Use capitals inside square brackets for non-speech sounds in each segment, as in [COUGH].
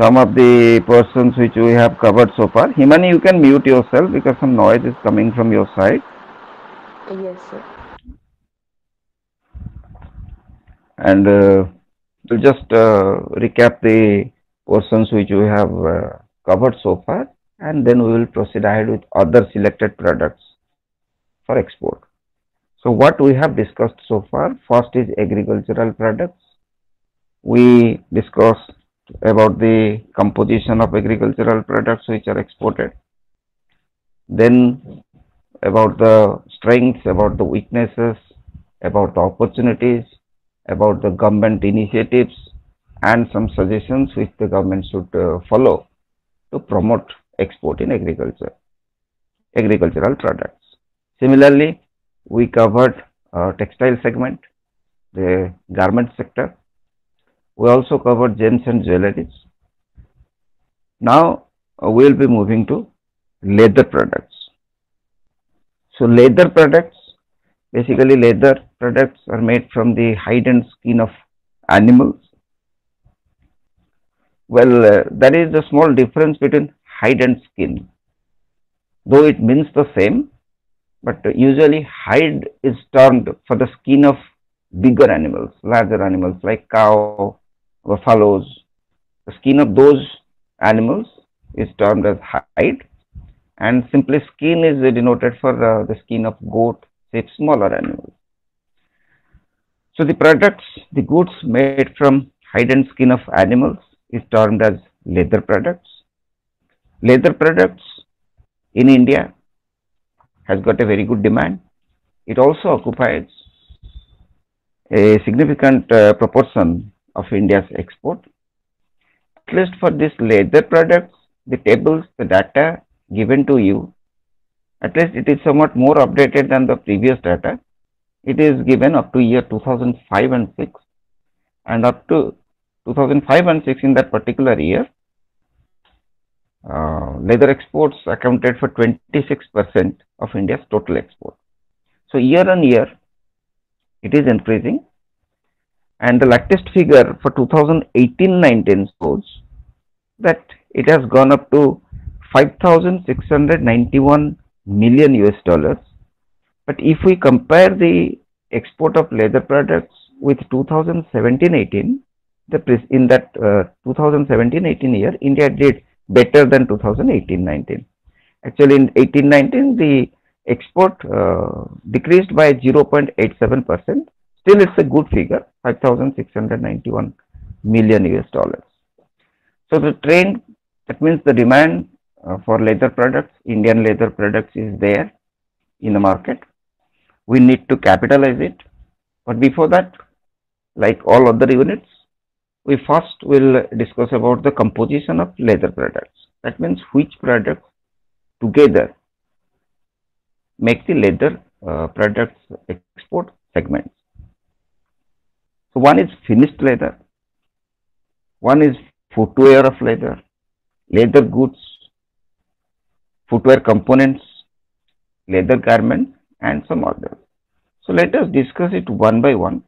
some of the persons which we have covered so far. Himani, you can mute yourself because some noise is coming from your side. Yes, sir. And uh, we'll just uh, recap the persons which we have uh, covered so far and then we will proceed ahead with other selected products for export. So what we have discussed so far, first is agricultural products. We discussed about the composition of agricultural products which are exported. Then about the strengths, about the weaknesses, about the opportunities, about the government initiatives and some suggestions which the government should uh, follow to promote export in agriculture, agricultural products. Similarly, we covered uh, textile segment, the garment sector. We also covered gems and jewelries. Now uh, we will be moving to leather products. So leather products, basically leather products are made from the hide and skin of animals. Well, uh, there is a small difference between hide and skin, though it means the same, but usually hide is termed for the skin of bigger animals, larger animals like cow, buffaloes. The skin of those animals is termed as hide and simply skin is denoted for uh, the skin of goat, say smaller animals. So the products, the goods made from hide and skin of animals is termed as leather products. Leather products in India has got a very good demand. It also occupies a significant uh, proportion of India's export. At least for this leather products, the tables, the data given to you, at least it is somewhat more updated than the previous data. It is given up to year 2005 and 6 and up to 2005 and 6 in that particular year, uh, leather exports accounted for 26% of India's total export. So year on year, it is increasing and the latest figure for 2018-19 shows that it has gone up to 5,691 million US dollars. But if we compare the export of leather products with 2017-18, the in that 2017-18 uh, year, India did better than 2018-19. Actually, in 18-19, the export uh, decreased by 0.87 percent. Still, it's a good figure, 5,691 million US dollars. So the trend, that means the demand uh, for leather products, Indian leather products is there in the market. We need to capitalize it. But before that, like all other units, we first will discuss about the composition of leather products. That means which products together make the leather uh, products export segments. So one is finished leather, one is footwear of leather, leather goods, footwear components, leather garment and some others. So let us discuss it one by one.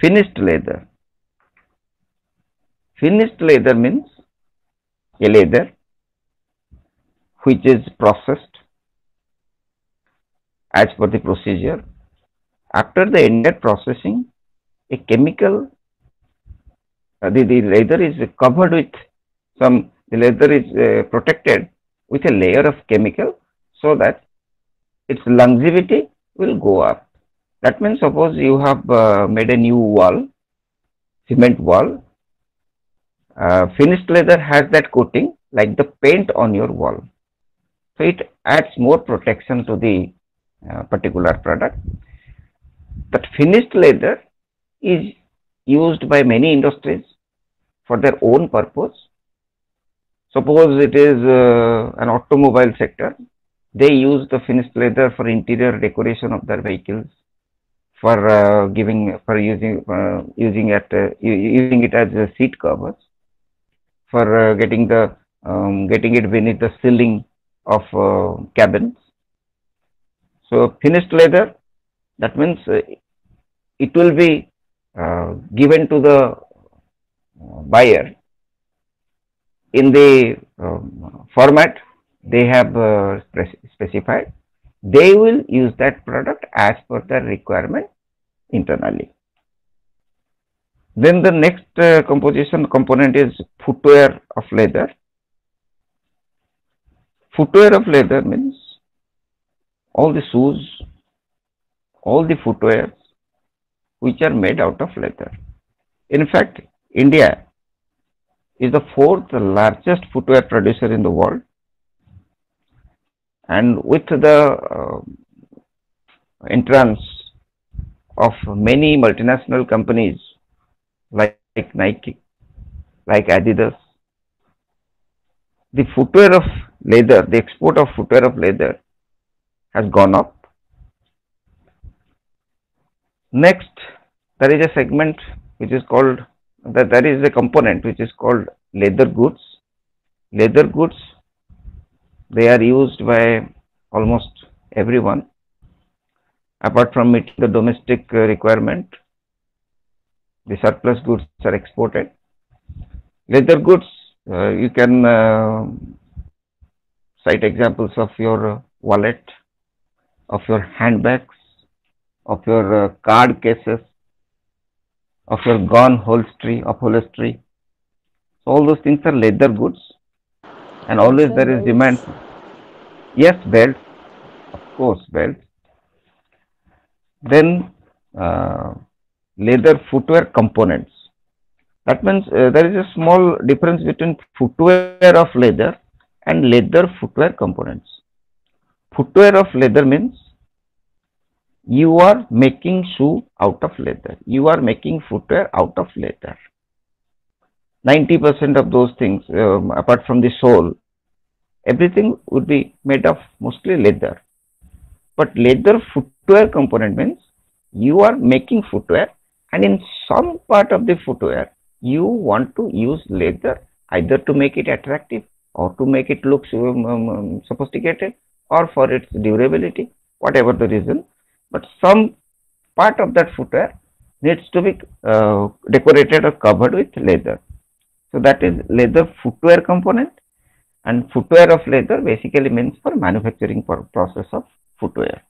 Finished leather. Finished leather means a leather which is processed as per the procedure. After the ended processing, a chemical, uh, the, the leather is covered with some, the leather is uh, protected with a layer of chemical so that its longevity will go up. That means suppose you have uh, made a new wall, cement wall, uh, finished leather has that coating like the paint on your wall. So it adds more protection to the uh, particular product. But finished leather is used by many industries for their own purpose. Suppose it is uh, an automobile sector, they use the finished leather for interior decoration of their vehicles, for uh, giving, for using, uh, using it, uh, using it as a seat covers, for uh, getting the, um, getting it beneath the ceiling of uh, cabins. So finished leather, that means it will be uh, given to the uh, buyer in the um, format they have uh, specified, they will use that product as per the requirement internally. Then the next uh, composition component is footwear of leather. Footwear of leather means all the shoes, all the footwear which are made out of leather. In fact, India is the fourth largest footwear producer in the world. And with the uh, entrance of many multinational companies like, like Nike, like Adidas, the footwear of leather, the export of footwear of leather has gone up. Next, there is a segment which is called that there is a component which is called leather goods. Leather goods, they are used by almost everyone apart from meeting the domestic uh, requirement. The surplus goods are exported. Leather goods, uh, you can uh, cite examples of your wallet, of your handbags, of your uh, card cases, of your gun holstery, upholstery. So all those things are leather goods and always there is demand. Yes, belts, of course, belts. Then uh, leather footwear components. That means uh, there is a small difference between footwear of leather and leather footwear components. Footwear of leather means you are making shoe out of leather. You are making footwear out of leather. 90% of those things, um, apart from the sole, everything would be made of mostly leather. But leather footwear component means you are making footwear and in some part of the footwear, you want to use leather either to make it attractive or to make it look um, um, um sophisticated or for its durability, whatever the reason but some part of that footwear needs to be uh, decorated or covered with leather. So that is leather footwear component and footwear of leather basically means for manufacturing process of footwear.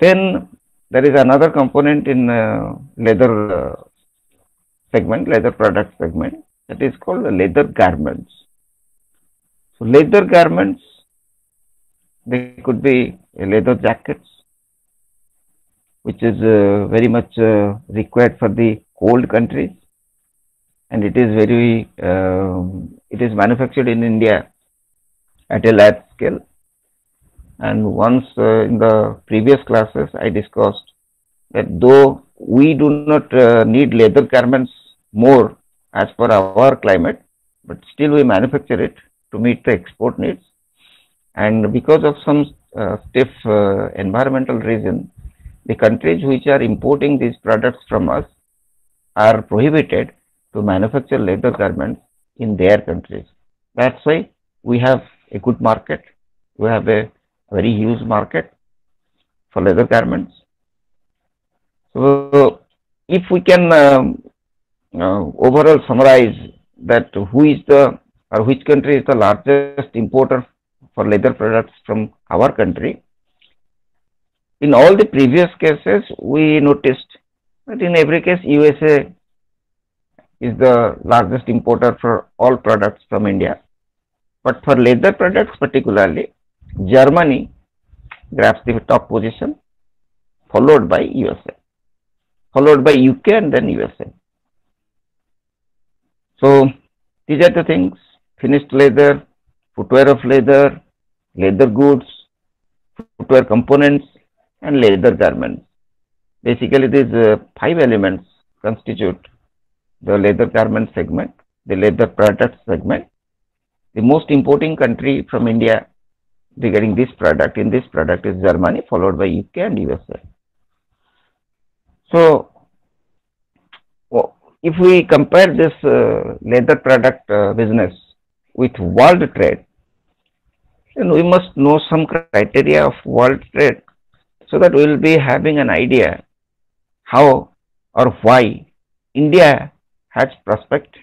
Then there is another component in uh, leather uh, segment, leather product segment that is called leather garments. So leather garments, they could be leather jackets, which is uh, very much uh, required for the cold countries. And it is very uh, it is manufactured in India at a large scale. And once uh, in the previous classes I discussed that though we do not uh, need leather garments more as per our climate but still we manufacture it to meet the export needs. And because of some uh, stiff environmental reason the countries which are importing these products from us are prohibited to manufacture leather garments in their countries. That's why we have a good market. We have a very huge market for leather garments. So, if we can um, uh, overall summarize that who is the or which country is the largest importer for leather products from our country, in all the previous cases, we noticed that in every case, USA is the largest importer for all products from India. But for leather products particularly, Germany grabs the top position, followed by USA, followed by UK and then USA. So these are the things, finished leather, footwear of leather, leather goods, footwear components, and leather garments. Basically, these uh, five elements constitute the leather garment segment, the leather product segment. The most importing country from India regarding this product in this product is Germany, followed by UK and USA. So, if we compare this uh, leather product uh, business with world trade, then we must know some criteria of world trade so that we will be having an idea how or why India has prospect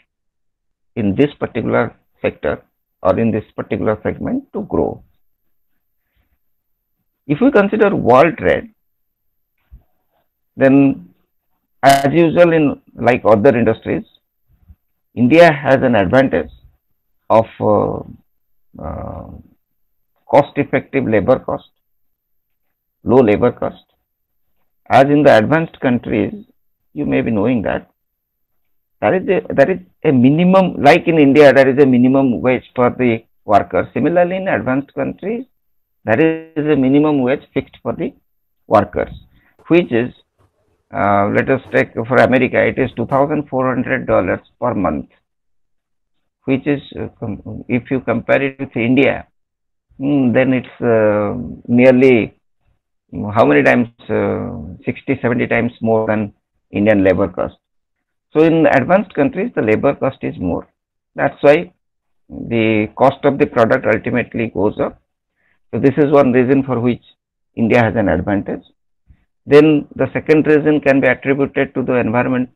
in this particular sector or in this particular segment to grow. If we consider world trade, then as usual in like other industries, India has an advantage of uh, uh, cost effective labor cost, low labor cost. As in the advanced countries, you may be knowing that there is a, there is a minimum, like in India, there is a minimum wage for the worker. Similarly, in advanced countries, there is a minimum wage fixed for the workers, which is, uh, let us take for America, it is $2,400 per month, which is, uh, if you compare it with India, mm, then it's uh, nearly how many times, uh, 60, 70 times more than Indian labor cost. So in advanced countries, the labor cost is more. That's why the cost of the product ultimately goes up. So this is one reason for which India has an advantage. Then the second reason can be attributed to the environment.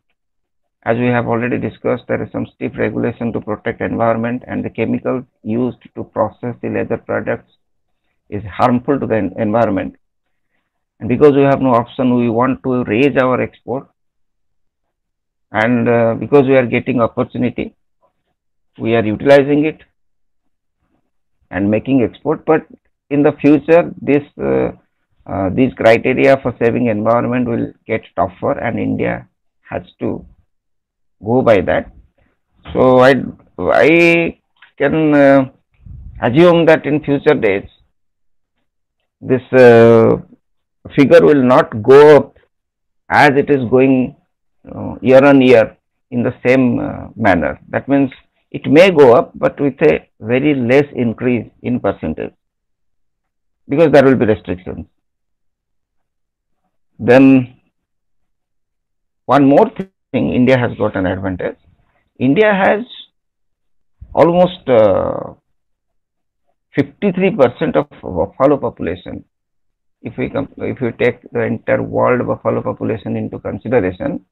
As we have already discussed, there is some stiff regulation to protect environment and the chemicals used to process the leather products is harmful to the environment. And because we have no option, we want to raise our export. And uh, because we are getting opportunity we are utilizing it and making export. But in the future this uh, uh, these criteria for saving environment will get tougher and india has to go by that. So i i can uh, assume that in future days this uh, figure will not go up as it is going uh, year on year in the same uh, manner. That means it may go up, but with a very less increase in percentage because there will be restrictions. Then one more thing, India has got an advantage. India has almost 53% uh, of buffalo population. If we come, if we take the entire world buffalo population into consideration,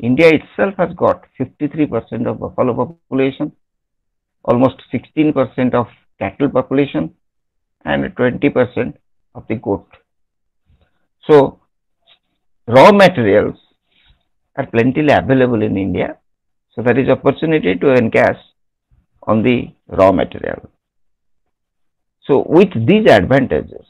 India itself has got 53% of buffalo population, almost 16% of cattle population, and 20% of the goat. So, raw materials are plentifully available in India. So, there is opportunity to encash on the raw material. So, with these advantages,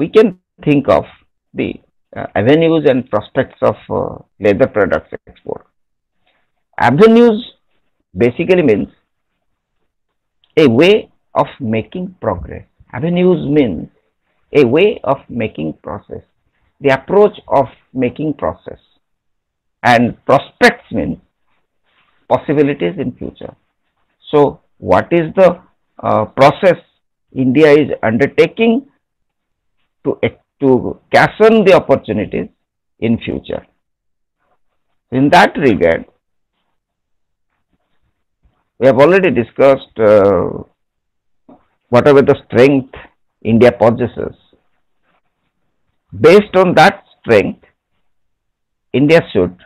we can think of the uh, avenues and prospects of uh, leather products export. Avenues basically means a way of making progress. Avenues means a way of making process, the approach of making process. And prospects means possibilities in future. So, what is the uh, process India is undertaking to to cash in the opportunities in future. In that regard, we have already discussed uh, whatever the strength India possesses. Based on that strength, India should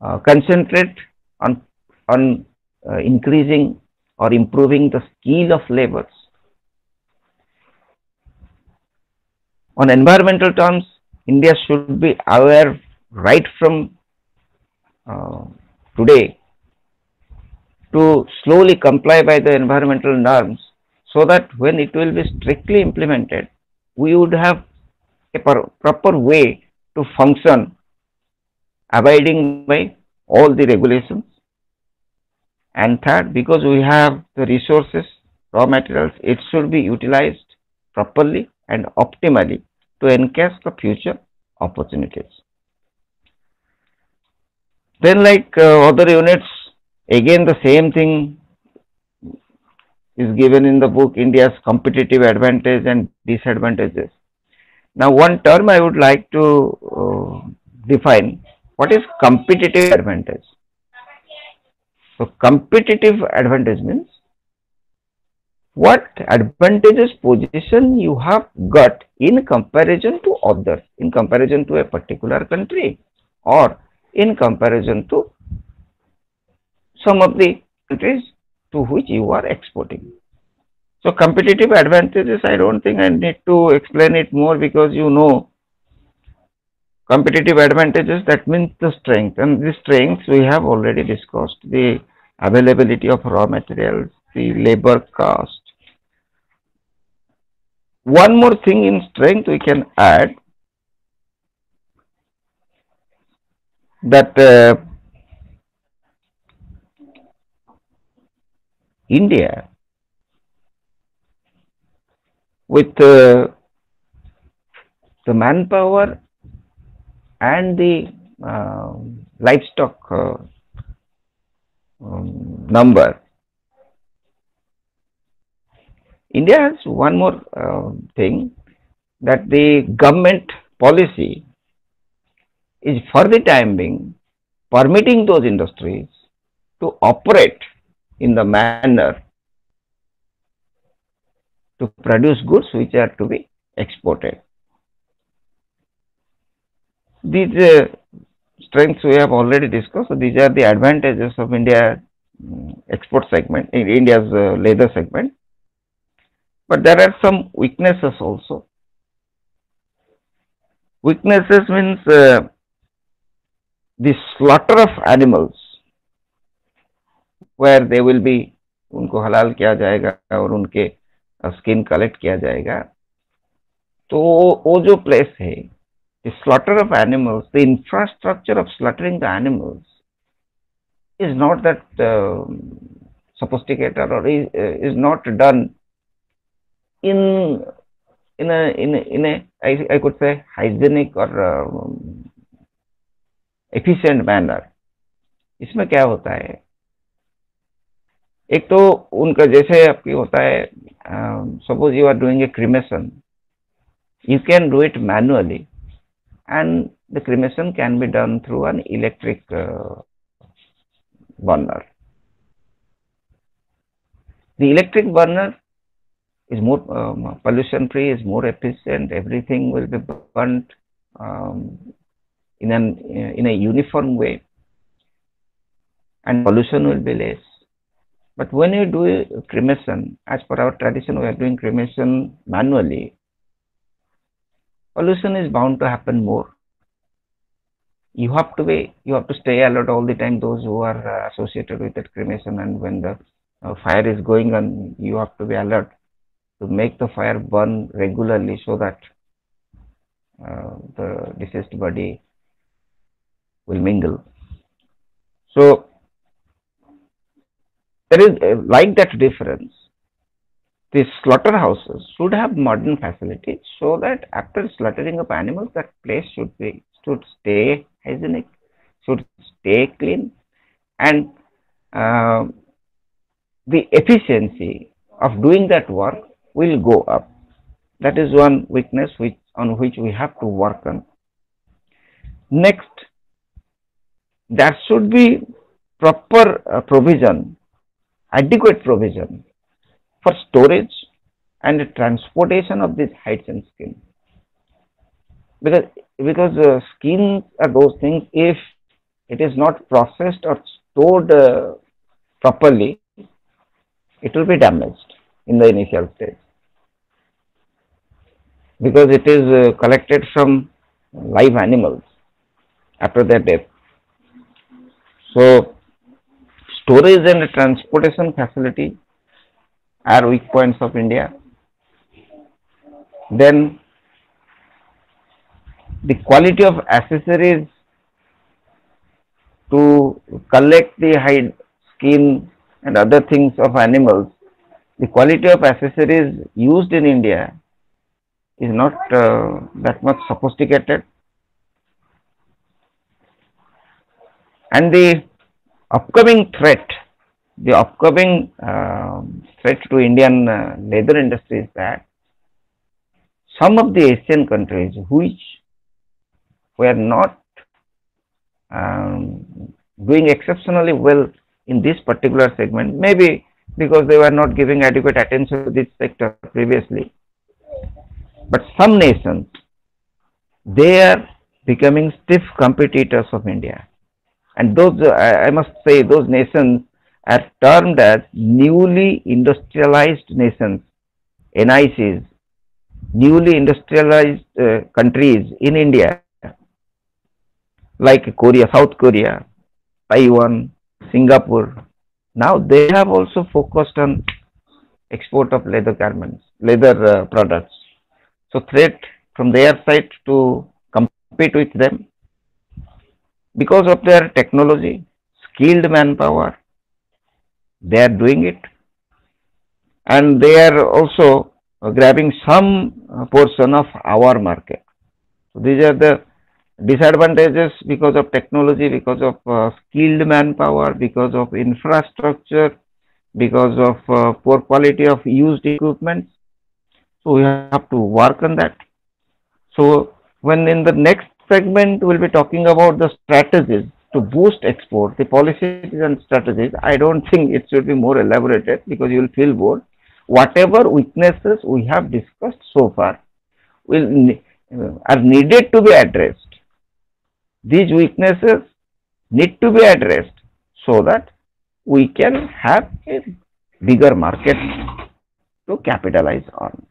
uh, concentrate on, on uh, increasing or improving the skill of laborers on environmental terms, India should be aware right from uh, today to slowly comply by the environmental norms so that when it will be strictly implemented, we would have a proper way to function abiding by all the regulations. And third, because we have the resources, raw materials, it should be utilized properly and optimally to encash the future opportunities. Then like uh, other units, again the same thing is given in the book India's competitive advantage and disadvantages. Now one term I would like to uh, define, what is competitive advantage? So competitive advantage means what advantageous position you have got in comparison to others, in comparison to a particular country or in comparison to some of the countries to which you are exporting. So competitive advantages, I don't think I need to explain it more because you know competitive advantages that means the strength and the strengths we have already discussed the availability of raw materials, the labor cost. One more thing in strength we can add that uh, India with uh, the manpower and the uh, livestock uh, um, number. India has one more uh, thing that the government policy is for the time being permitting those industries to operate in the manner to produce goods which are to be exported. These uh, strengths we have already discussed. So these are the advantages of India um, export segment, in India's uh, leather segment. But there are some weaknesses also. Weaknesses means uh, the slaughter of animals where they will be उनको हलाल किया जाएगा और उनके skin collect किया जाएगा तो वो जो प्लेस है the slaughter of animals, the infrastructure of slaughtering the animals is not that uh, sophisticated or is, uh, is not done in in a in a, in a I, I could say hygienic or um, efficient manner. इसमें क्या होता है एक तो उनका जैसे आपकी होता है suppose you are doing a cremation you can do it manually and the cremation can be done through an electric uh, burner. The electric burner is more um, pollution free, is more efficient, everything will be burnt um, in, an, in a uniform way. And pollution will be less. But when you do cremation, as per our tradition, we are doing cremation manually, pollution is bound to happen more. You have to be you have to stay alert all the time those who are uh, associated with that cremation and when the uh, fire is going on you have to be alert to make the fire burn regularly so that uh, the deceased body will mingle. So there is uh, like that difference the slaughterhouses should have modern facilities so that after slaughtering of animals, that place should be should stay hygienic, should stay clean, and uh, the efficiency of doing that work will go up. That is one weakness which on which we have to work on. Next, there should be proper uh, provision, adequate provision for storage and transportation of these hides and skin because because uh, skins are those things if it is not processed or stored uh, properly it will be damaged in the initial stage because it is uh, collected from live animals after their death so storage and transportation facility are weak points of India. Then the quality of accessories to collect the hide, skin and other things of animals, the quality of accessories used in India is not uh, that much sophisticated. And the upcoming threat the upcoming uh, threat to Indian uh, leather industry is that some of the Asian countries which were not um, doing exceptionally well in this particular segment, maybe because they were not giving adequate attention to this sector previously. But some nations, they are becoming stiff competitors of India. And those, I must say, those nations are termed as newly industrialized nations, NICs, newly industrialized uh, countries in India, like Korea, South Korea, Taiwan, Singapore. Now they have also focused on export of leather garments, leather uh, products. So threat from their side to compete with them because of their technology, skilled manpower, they are doing it and they are also grabbing some portion of our market. So these are the disadvantages because of technology, because of uh, skilled manpower, because of infrastructure, because of uh, poor quality of used equipment. So we have to work on that. So when in the next segment we'll be talking about the strategies to boost export, the policies and strategies. I don't [LAUGHS] think it should be more elaborated because you will feel bored. Whatever weaknesses we have discussed so far will uh, are needed to be addressed. These weaknesses need to be addressed so that we can have a bigger market to capitalize on.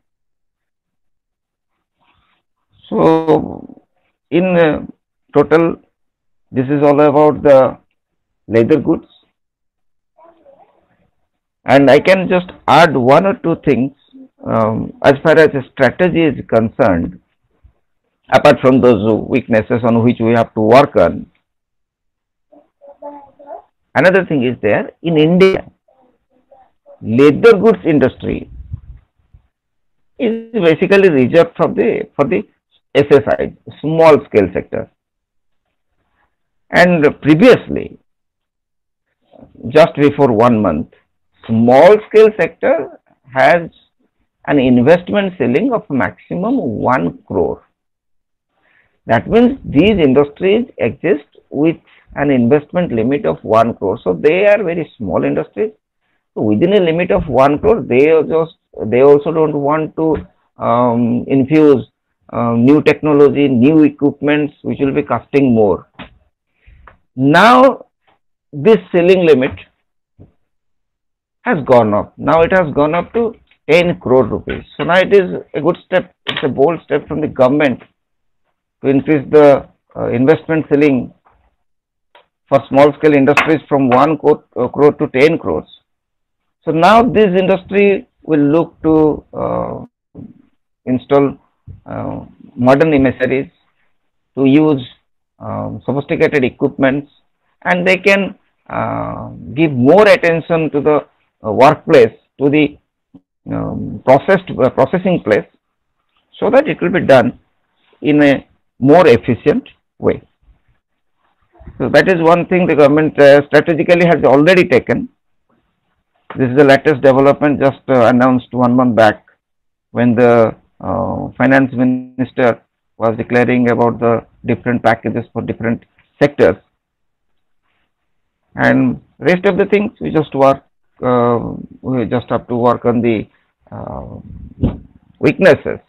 So, in uh, total, this is all about the leather goods. And I can just add one or two things um, as far as strategy is concerned, apart from those weaknesses on which we have to work on. Another thing is there in India, leather goods industry is basically reserved for the for the SSI, small scale sector. And previously, just before one month, small scale sector has an investment ceiling of maximum 1 crore. That means these industries exist with an investment limit of 1 crore. So they are very small industries. So within a limit of 1 crore, they just they also don't want to um, infuse uh, new technology, new equipments which will be costing more. Now this ceiling limit has gone up. Now it has gone up to 10 crore rupees. So now it is a good step, it's a bold step from the government to increase the uh, investment ceiling for small scale industries from 1 crore, uh, crore to 10 crores. So now this industry will look to uh, install uh, modern emissaries to use um, sophisticated equipments and they can uh, give more attention to the uh, workplace to the um, processed uh, processing place so that it will be done in a more efficient way. So that is one thing the government uh, strategically has already taken. This is the latest development just uh, announced one month back when the finance minister was declaring about the different packages for different sectors. And rest of the things we just work uh, we just have to work on the uh, weaknesses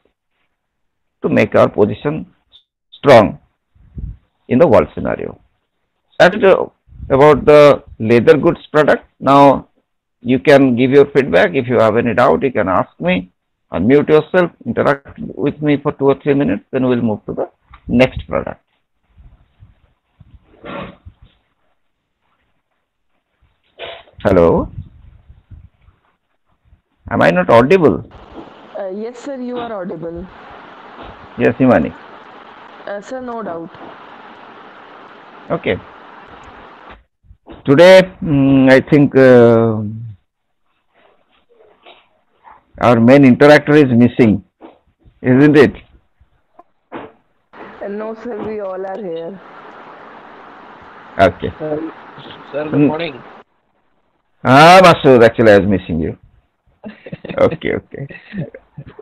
to make our position strong in the world scenario. That's about the leather goods product. Now you can give your feedback. If you have any doubt you can ask me unmute yourself, interact with me for two or three minutes, then we'll move to the next product. Hello? Am I not audible? Uh, yes, sir, you are audible. Yes, Himani. Uh, sir, no doubt. Okay. Today, mm, I think uh, our main interactor is missing, isn't it? Uh, no, sir, we all are here. Okay. Sir, sir, good Mm. morning. Ah, Masood, actually I was missing you. Okay, okay.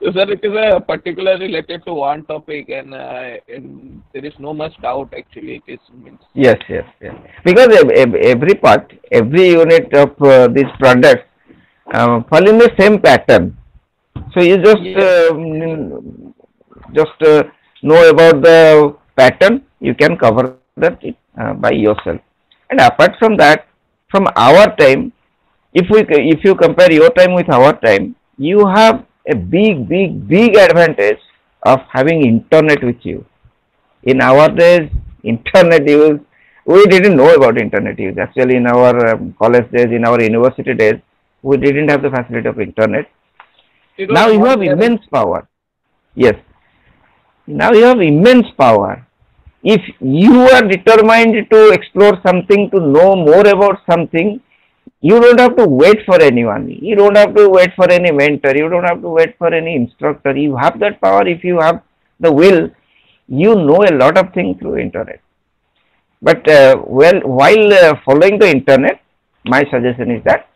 So, [LAUGHS] sir, it is a particular related to one topic, and, uh, and there is no much doubt actually. It is means Yes, yes, yes. Because ev- ev- every part, every unit of uh, this product uh, fall in the same pattern. So you just Yes. um, just uh, know about the pattern. You can cover that uh, by yourself. And apart from that, from our time, if we if you compare your time with our time, you have a big, big, big advantage of having internet with you. In our days, [LAUGHS] internet use, we didn't know about internet use. Actually, in our um, college days, in our university days, we didn't have the facility of internet. Now you have immense power. Yes. Now you have immense power. If you are determined to explore something, to know more about something, you don't have to wait for anyone. You don't have to wait for any mentor. You don't have to wait for any instructor. You have that power if you have the will. You know a lot of things through internet. But uh, well, while uh, following the internet, my suggestion is that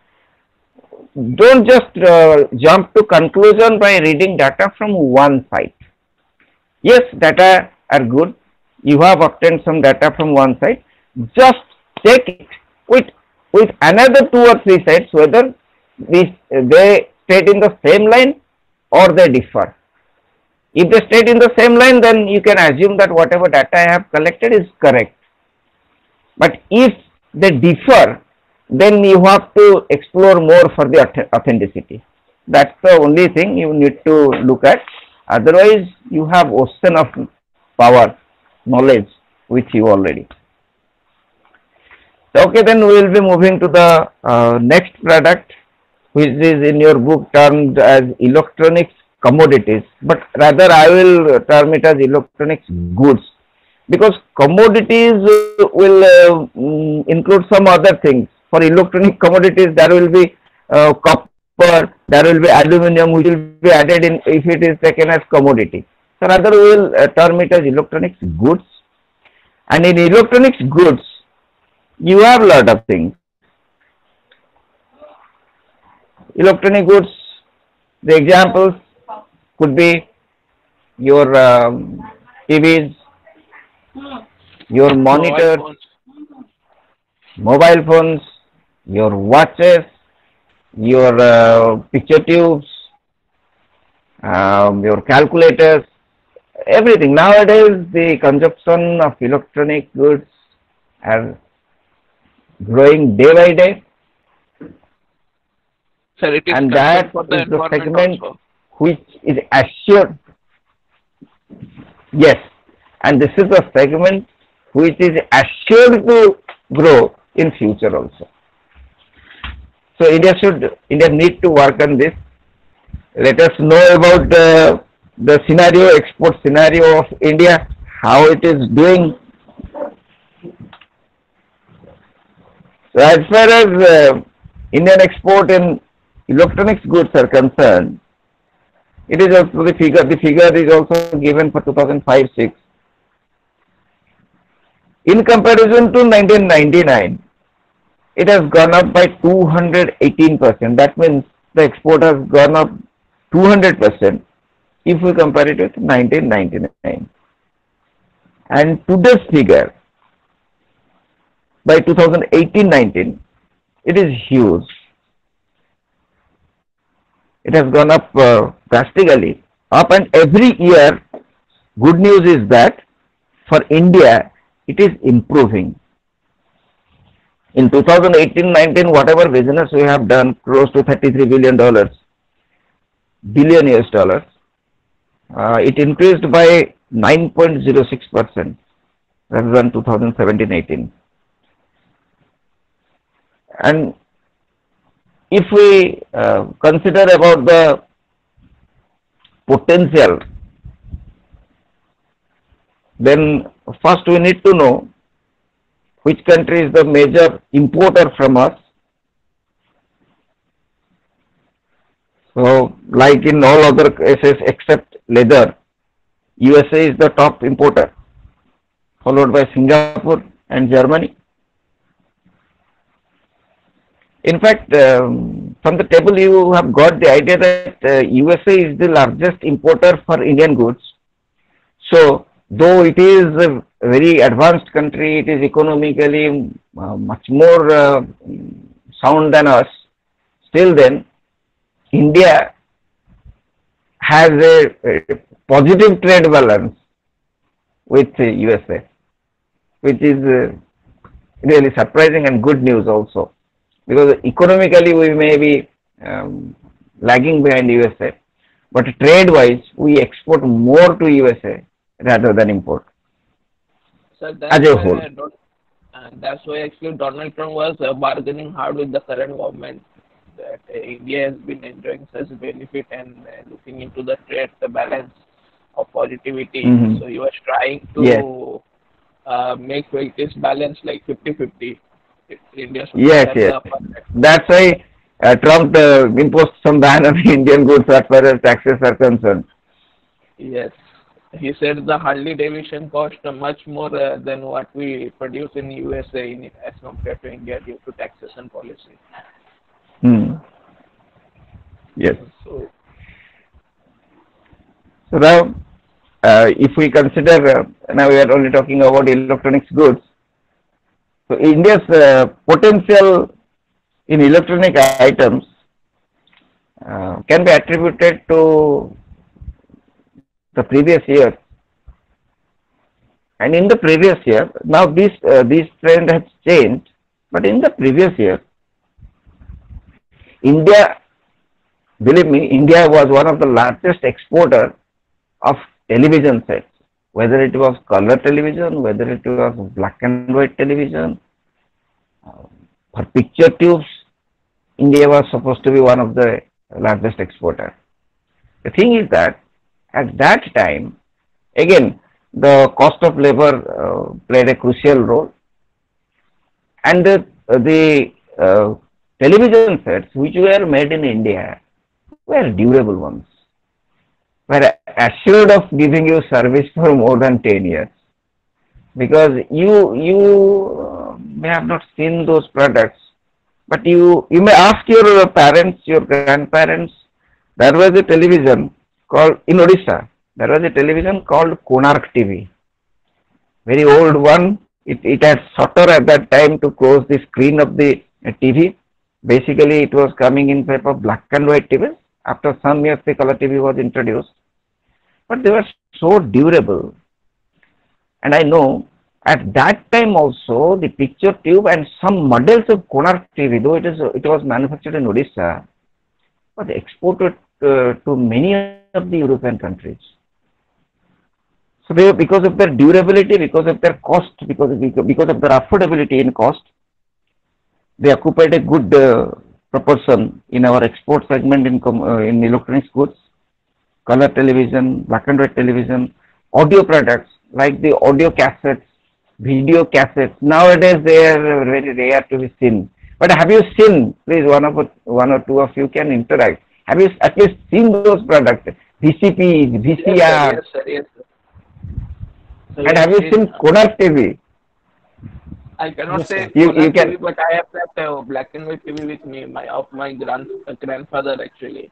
don't just uh, jump to conclusion by reading data from one site. Yes, data are good. You have obtained some data from one site. Just check it with with another two or three sites whether these they state in the same line or they differ. If they state in the same line, then you can assume that whatever data I have collected is correct. But if they differ, then you have to explore more for the authenticity. That's the only thing you need to look at. Otherwise, you have ocean of power, knowledge with you already. Okay, then we will be moving to the uh, next product, which is in your book termed as electronics commodities, but rather I will term it as electronics goods because commodities will uh, mm, include some other things. For electronic commodities, there will be uh, copper, there will be aluminum, which will be added in if it is taken as commodity. So rather, we will uh, term it as electronics goods. And in electronics goods, you have a lot of things. Electronic goods, the examples could be your um, TVs, your monitors, Mobile phones. Your watches, your uh, picture tubes, um, your calculators, everything. Nowadays, the consumption of electronic goods are growing day by day, Sir, it is And that for the is the segment- also. which is assured. Yes, and this is a segment which is assured to grow in future also. So India should, India need to work on this. Let us know about the, the scenario, export scenario of India, how it is doing. So as far as uh, Indian export in electronics goods are concerned, it is also the figure, the figure is also given for 2005-6. In comparison to 1999, it has gone up by 218%. That means the export has gone up 200% if we compare it with 1999. And today's figure, by 2018-19, it is huge. It has gone up uh, drastically, up and every year, good news is that for India, it is improving. In 2018-19, whatever business we have done, close to 33 billion dollars, billion US dollars, uh, it increased by 9.06 percent rather than 2017-18. And if we uh, consider about the potential, then first we need to know which country is the major importer from us. So, like in all other cases except leather, USA is the top importer, followed by Singapore and Germany. In fact, um, from the table you have got the idea that uh, USA is the largest importer for Indian goods. So, though it is a very advanced country, it is economically uh, much more uh, sound than us, still then India has a, a positive trade balance with uh, USA, which is uh, really surprising and good news also. because economically we may be um, lagging behind USA, but trade-wise we export more to USA rather than import. So that's As a why whole. Uh, that's why actually Donald Trump was uh, bargaining hard with the current government that uh, India has been enjoying such benefit and uh, looking into the trade the balance of positivity. Mhm. So he was trying to Yes. uh, make this balance like 50-50. If India Yes, yes. the upper hand. That's why uh, Trump uh, imposed some ban on [LAUGHS] Indian goods as far as taxes are concerned. Yes. He said the Harley Davidson cost much more uh, than what we produce in USA in, as compared to India due to taxation policy. Hmm. Yes. So So now, uh, if we consider, uh, now we are only talking about electronics goods. So India's uh, potential in electronic items uh, can be attributed to the previous year. And in the previous year, now this uh, this trend has changed, but in the previous year, India, believe me, India was one of the largest exporter of television sets, whether it was color television, whether it was black and white television, uh, for picture tubes, India was supposed to be one of the largest exporter. The thing is that at that time, again, the cost of labor uh, played a crucial role, and the, the uh, television sets which were made in India were durable ones. Were assured of giving you service for more than 10 years. Because you you uh, may have not seen those products but you you may ask your parents your grandparents there was a television called in odisha there was a television called konark tv very old one. It, it had shutter at that time to close the screen of the uh, tv basically it was coming in shape of black and white tv after some years the color tv was introduced. But they were so durable. And I know at that time also the picture tube and some models of Konark TV, though it is it was manufactured in Odisha, was exported uh, to many of the European countries. So they, because of their durability, because of their cost, because of, because of their affordability in cost, they occupied a good uh, proportion in our export segment in, uh, in electronics goods color television, black and white television, audio products like the audio cassettes, video cassettes. Nowadays they are very rare to be seen. But have you seen, please one of one or two of you can interact. Have you at least seen those products? VCPs, VCR, Yes, sir. Yes, sir. So and have you seen Konark TV? I cannot Yes, say. You- you can- TV, but I have that uh, black and white TV with me, my of my grand uh, grandfather actually.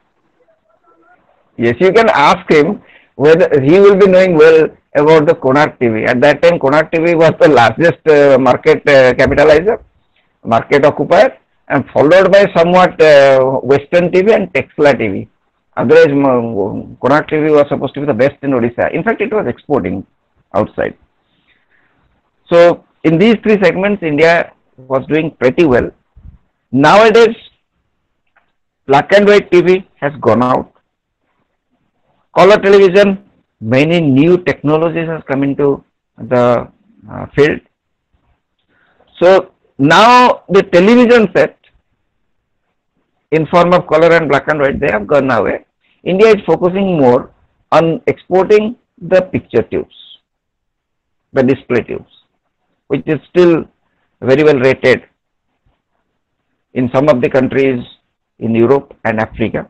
Yes, you can ask him whether he will be knowing well about the Konark TV. At that time, Konark TV was the largest uh, market uh, capitalizer, market occupier, and followed by somewhat uh, Western TV and Texla TV. Otherwise, Konark TV was supposed to be the best in Odisha. In fact, it was exporting outside. So, in these three segments, India was doing pretty well. Nowadays, black and white TV has gone out color television, many new technologies has come into the uh, field. So now the television set in form of color and black and white, they have gone away. India is focusing more on exporting the picture tubes, the display tubes, which is still very well rated in some of the countries in Europe and Africa.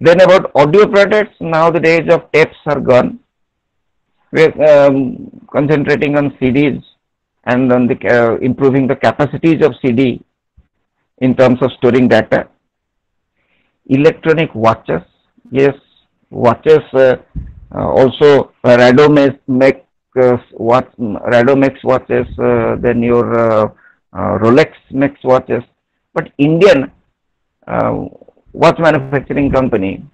Then about audio products, now the days of tapes are gone. We're um, concentrating on CDs and on the uh, improving the capacities of CD in terms of storing data. Electronic watches, yes, watches uh, uh, also uh, make uh, what Radomex watches, uh, then your uh, uh, Rolex makes watches, but Indian watch manufacturing company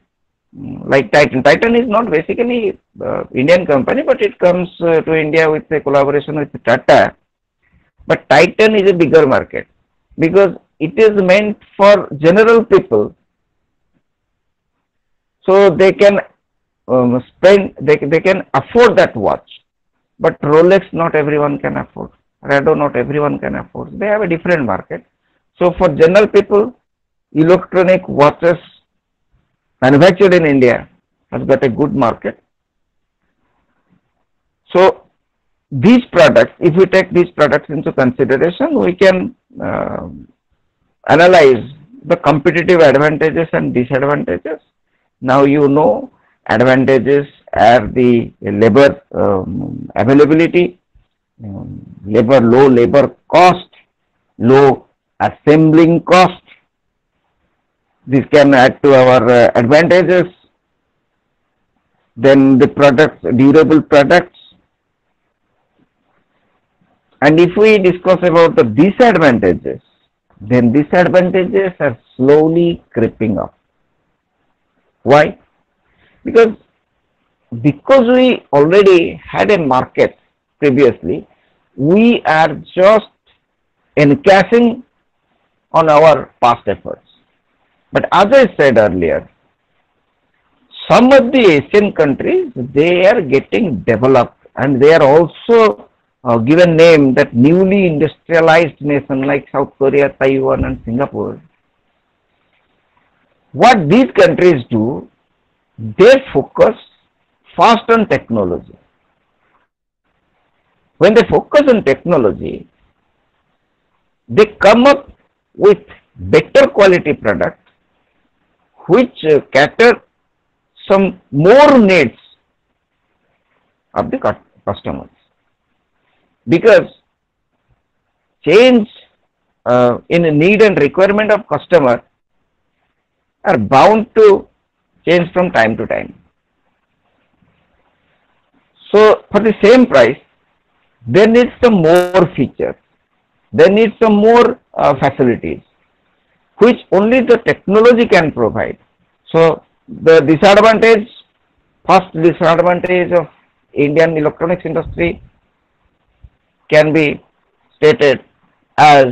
mm, like Titan. Titan is not basically Indian company, but it comes to India with a collaboration with Tata. But Titan is a bigger market. because it is meant for general people. So they can um, spend, they, they can afford that watch. But Rolex not everyone can afford. Rado not everyone can afford. They have a different market. So for general people, electronic watches manufactured in India has got a good market. So these products, if we take these products into consideration, we can uh, analyze the competitive advantages and disadvantages. Now you know advantages are the labor um, availability, um, labor low labor cost, low assembling cost. This can add to our uh, advantages. Then the products, durable products. And if we discuss about the disadvantages, then disadvantages are slowly creeping up. Why? Because because we already had a market previously, we are just encashing on our past efforts. But as I said earlier, some of the Asian countries, they are getting developed and they are also uh, given name that newly industrialized nation like South Korea, Taiwan and Singapore. What these countries do, they focus fast on technology. When they focus on technology, they come up with better quality product which uh, cater some more needs of the customers because change uh, in need and requirement of customer are bound to change from time to time. So for the same price, they need some more features, they need some more uh, facilities, which only the technology can provide. So the disadvantage, first disadvantage of Indian electronics industry can be stated as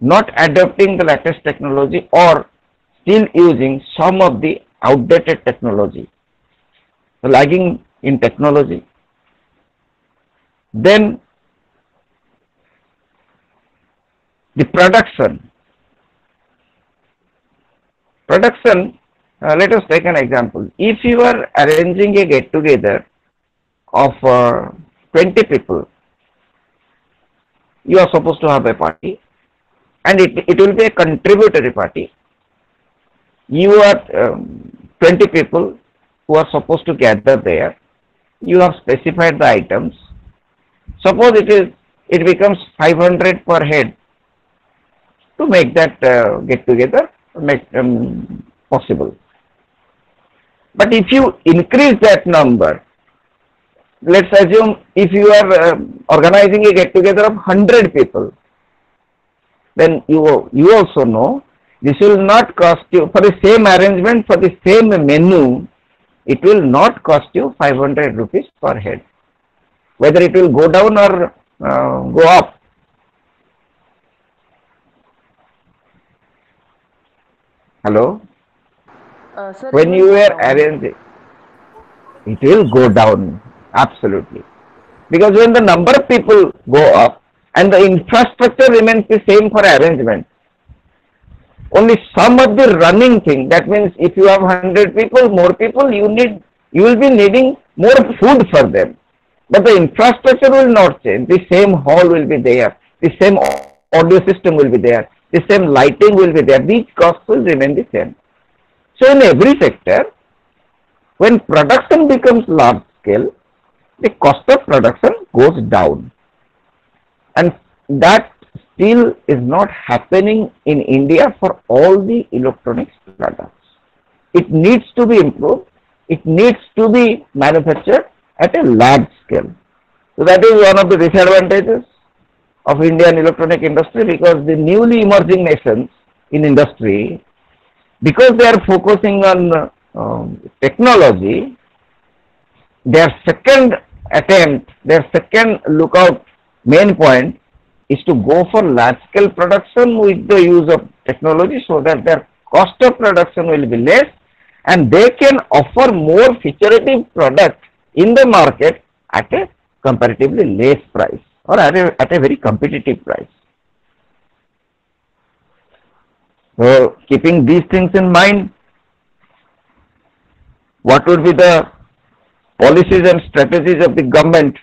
not adopting the latest technology or still using some of the outdated technology, lagging in technology. Then the production. Production, uh, let us take an example. If you are arranging a get together of uh, 20 people, you are supposed to have a party and it, it will be a contributory party. You are um, 20 people who are supposed to gather there. You have specified the items. Suppose it is it becomes 500 per head to make that uh, get together make um, possible. But if you increase that number let's assume if you are uh, organizing a get together of 100 people then you you also know this will not cost you for the same arrangement for the same menu it will not cost you 500 rupees per head. Whether it will go down or uh, go up. Hello? Uh, sir, when you were arranging it will go down absolutely. Because when the number of people go up and the infrastructure remains the same for arrangement only some of the running thing that means if you have 100 people more people you need you will be needing more food for them. But the infrastructure will not change. The same hall will be there. The same audio system will be there. The same lighting will be there. These costs will remain the same. So in every sector when production becomes large scale the cost of production goes down and that still is not happening in India for all the electronics products. It needs to be improved. It needs to be manufactured at a large scale. So that is one of the disadvantages of Indian electronic industry because the newly emerging nations in industry, because they are focusing on um, technology, their second attempt, their second lookout main point is to go for large scale production with the use of technology so that their cost of production will be less and they can offer more featurative product in the market at a comparatively less price or at a, at a very competitive price. So, keeping these things in mind, what would be the policies and strategies of the government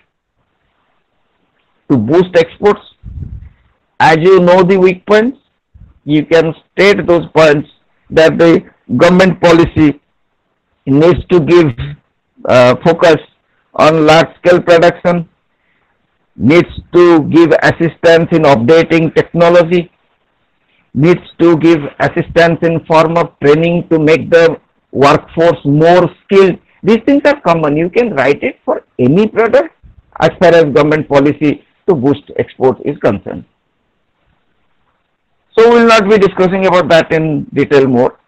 to boost exports? As you know the weak points, you can state those points that the government policy needs to give uh, focus on large scale production, needs to give assistance in updating technology, needs to give assistance in form of training to make the workforce more skilled. These things are common. You can write it for any product as far as government policy to boost export is concerned. So we will not be discussing about that in detail more.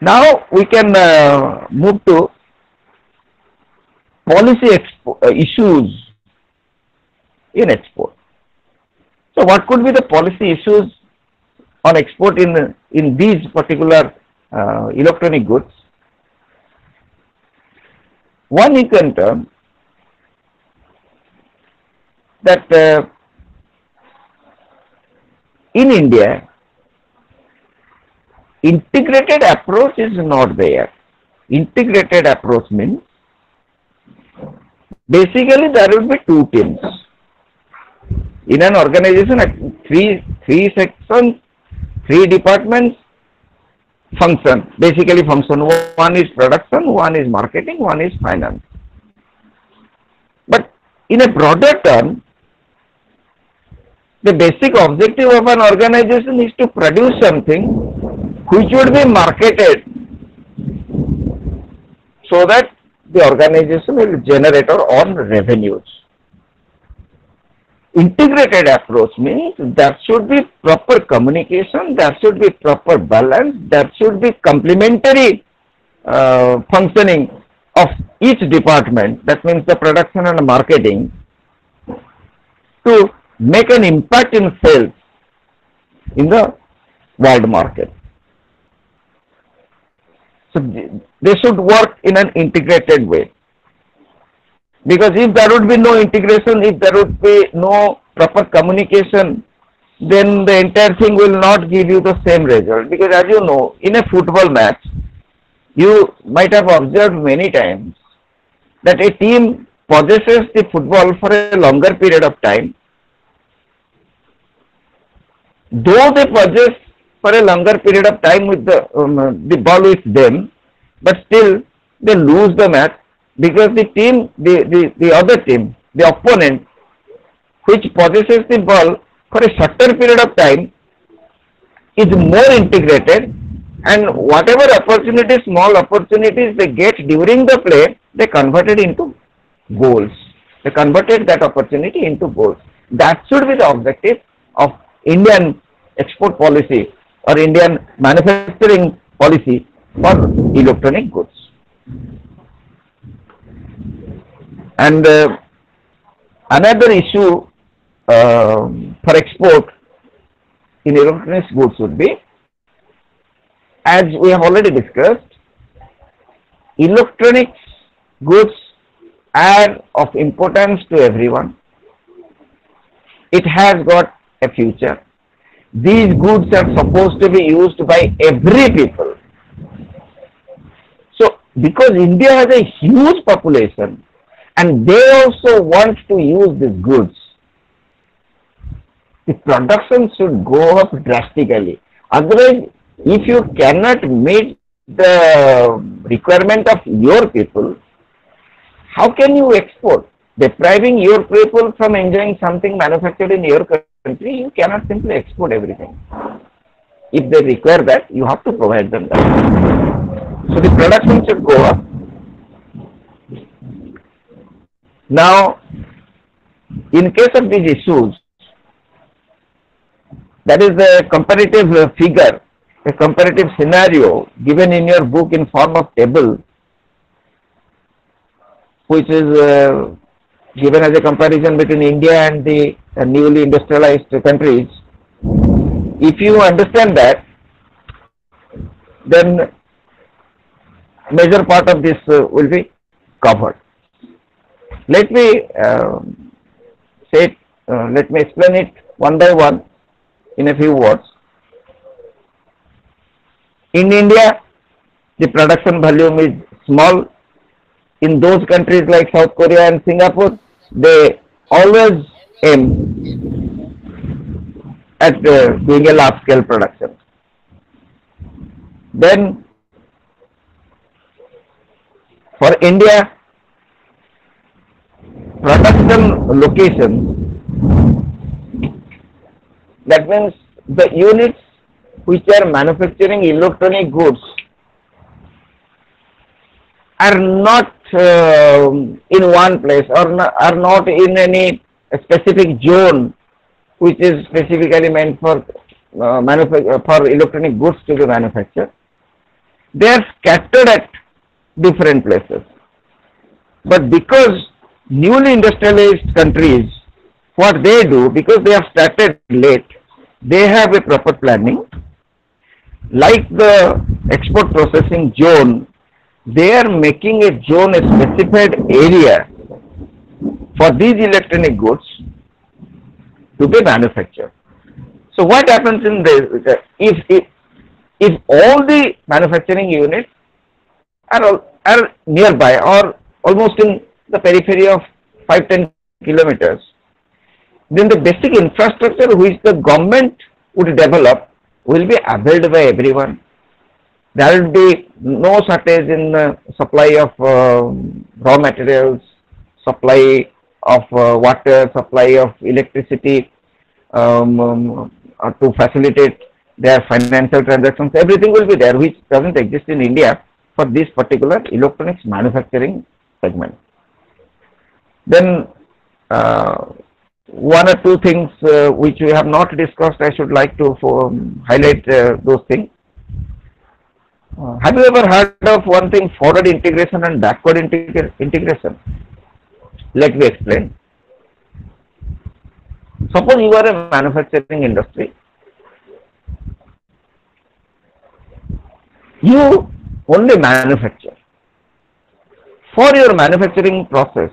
Now we can uh, move to policy uh, issues in export. So what could be the policy issues on export in in these particular uh, electronic goods? One you term that uh, in India integrated approach is not there. Integrated approach means basically there will be two teams. In an organization, three three sections, three departments function. Basically function. One is production, one is marketing, one is finance. But in a broader term, the basic objective of an organization is to produce something which would be marketed so that the organization will generate or earn revenues. Integrated approach means there should be proper communication, there should be proper balance, there should be complementary uh, functioning of each department, that means the production and marketing, to make an impact in sales in the world market. So they should work in an integrated way. Because if there would be no integration, if there would be no proper communication, then the entire thing will not give you the same result. Because as you know, in a football match, you might have observed many times that a team possesses the football for a longer period of time. Though they possess for a longer period of time with the um, the ball with them, but still they lose the match because the team, the, the, the other team, the opponent, which possesses the ball for a shorter period of time, is more integrated and whatever opportunities, small opportunities they get during the play, they converted into goals. They converted that opportunity into goals. That should be the objective of Indian export policy or Indian manufacturing policy for electronic goods. And uh, another issue uh, for export in electronic goods would be, as we have already discussed, electronics goods are of importance to everyone. It has got a future these goods are supposed to be used by every people. So, because India has a huge population and they also want to use these goods, the production should go up drastically. Otherwise, if you cannot meet the requirement of your people, how can you export? Depriving your people from enjoying something manufactured in your country you cannot simply export everything. If they require that, you have to provide them that. So the production should go up. Now, in case of these issues, that is a comparative figure, a comparative scenario given in your book in form of table, which is uh, given as a comparison between India and the uh, newly industrialized countries, if you understand that, then major part of this uh, will be covered. Let me uh, say, uh, let me explain it one by one in a few words. In India, the production volume is small. In those countries like South Korea and Singapore, they always aim at uh, doing a large scale production. Then for India, production location, that means the units which are manufacturing electronic goods are not uh, in one place or not, are not in any specific zone which is specifically meant for uh, for electronic goods to be manufactured. They are scattered at different places. But because newly industrialized countries, what they do, because they have started late, they have a proper planning. Like the export processing zone, they are making a zone, a specified area for these electronic goods to be manufactured. So what happens in this, if, if, if all the manufacturing units are, are nearby or almost in the periphery of 5-10 kilometers, then the basic infrastructure which the government would develop will be availed by everyone. There will be no shortage in the supply of uh, raw materials, supply of uh, water, supply of electricity um, um, uh, to facilitate their financial transactions. Everything will be there which doesn't exist in India for this particular electronics manufacturing segment. Then uh, one or two things uh, which we have not discussed, I should like to um, highlight uh, those things. Have you ever heard of one thing forward integration and backward integra integration? Let me explain. Suppose you are a manufacturing industry. You only manufacture. For your manufacturing process,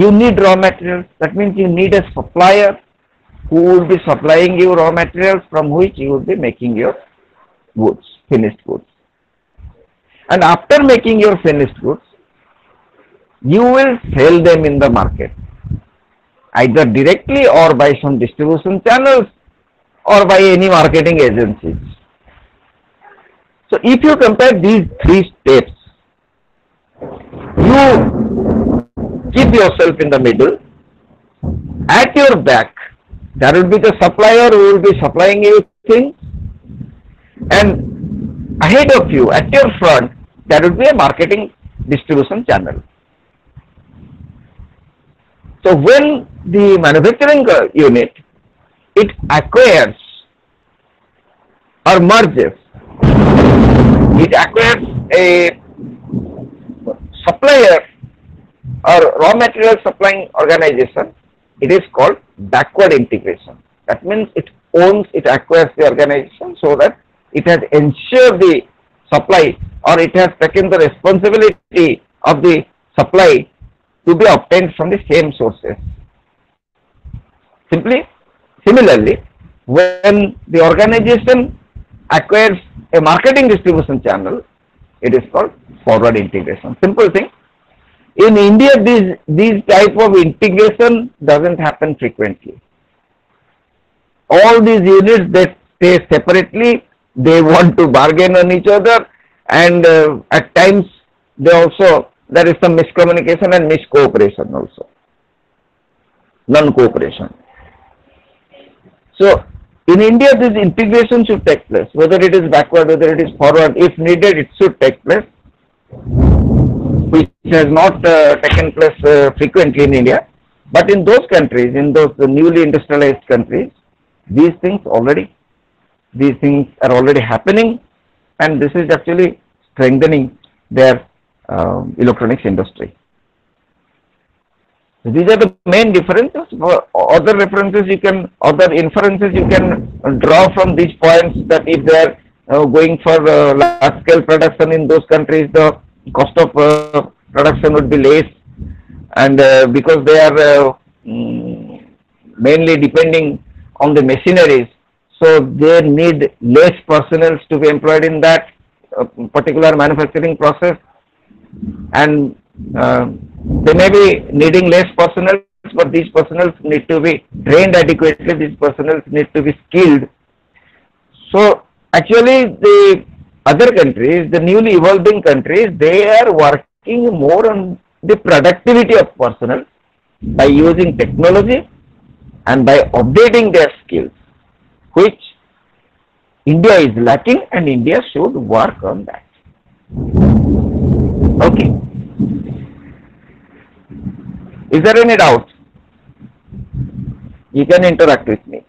you need raw materials. That means you need a supplier who will be supplying you raw materials from which you will be making your goods, finished goods. And after making your finished goods, you will sell them in the market either directly or by some distribution channels or by any marketing agencies. So if you compare these three steps, you keep yourself in the middle. At your back, there will be the supplier who will be supplying you things and ahead of you, at your front, there will be a marketing distribution channel. So when the manufacturing unit, it acquires or merges, it acquires a supplier or raw material supplying organization, it is called backward integration. That means it owns, it acquires the organization so that it has ensured the supply or it has taken the responsibility of the supply to be obtained from the same sources. Simply, similarly, when the organization acquires a marketing distribution channel, it is called forward integration. Simple thing. In India, these, these type of integration doesn't happen frequently. All these units that stay separately, they want to bargain on each other. And uh, at times they also there is some miscommunication and miscooperation also, non-cooperation. So, in India this integration should take place, whether it is backward, whether it is forward, if needed it should take place, which has not uh, taken place uh, frequently in India. But in those countries, in those newly industrialized countries, these things already, these things are already happening and this is actually strengthening their um, electronics industry. So these are the main differences. Other references you can, other inferences you can draw from these points that if they are uh, going for uh, large scale production in those countries, the cost of uh, production would be less. And uh, because they are uh, mm, mainly depending on the machineries, so they need less personnel to be employed in that particular manufacturing process. And uh, they may be needing less personnel but these personnel need to be trained adequately, these personnel need to be skilled. So actually the other countries, the newly evolving countries, they are working more on the productivity of personnel by using technology and by updating their skills, which India is lacking and India should work on that. Okay. Is there any doubt? You can interact with me.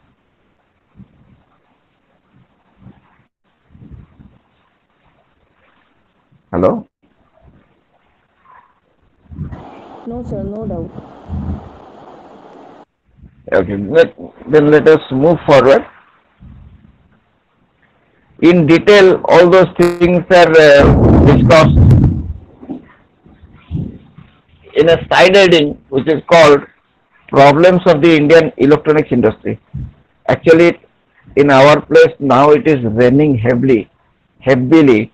Hello? No, sir, no doubt. Okay, let, then let us move forward. In detail, all those things are uh, discussed in a side heading which is called Problems of the Indian Electronics Industry. Actually, in our place now it is raining heavily, heavily,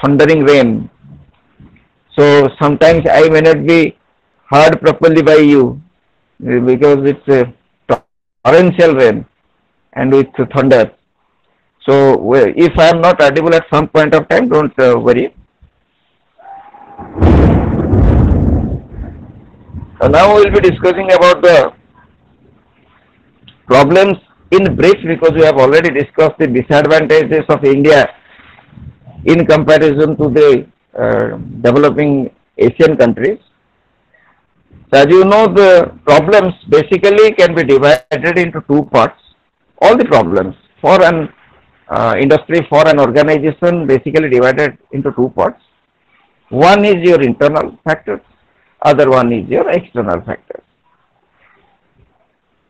thundering rain. So sometimes I may not be heard properly by you because it's a torrential rain and with thunder. So if I am not audible at some point of time, don't uh, worry. So now we will be discussing about the problems in brief because we have already discussed the disadvantages of India in comparison to the uh, developing Asian countries. So as you know, the problems basically can be divided into two parts. All the problems for an uh, industry, for an organization, basically divided into two parts. One is your internal factors, other one is your external factors.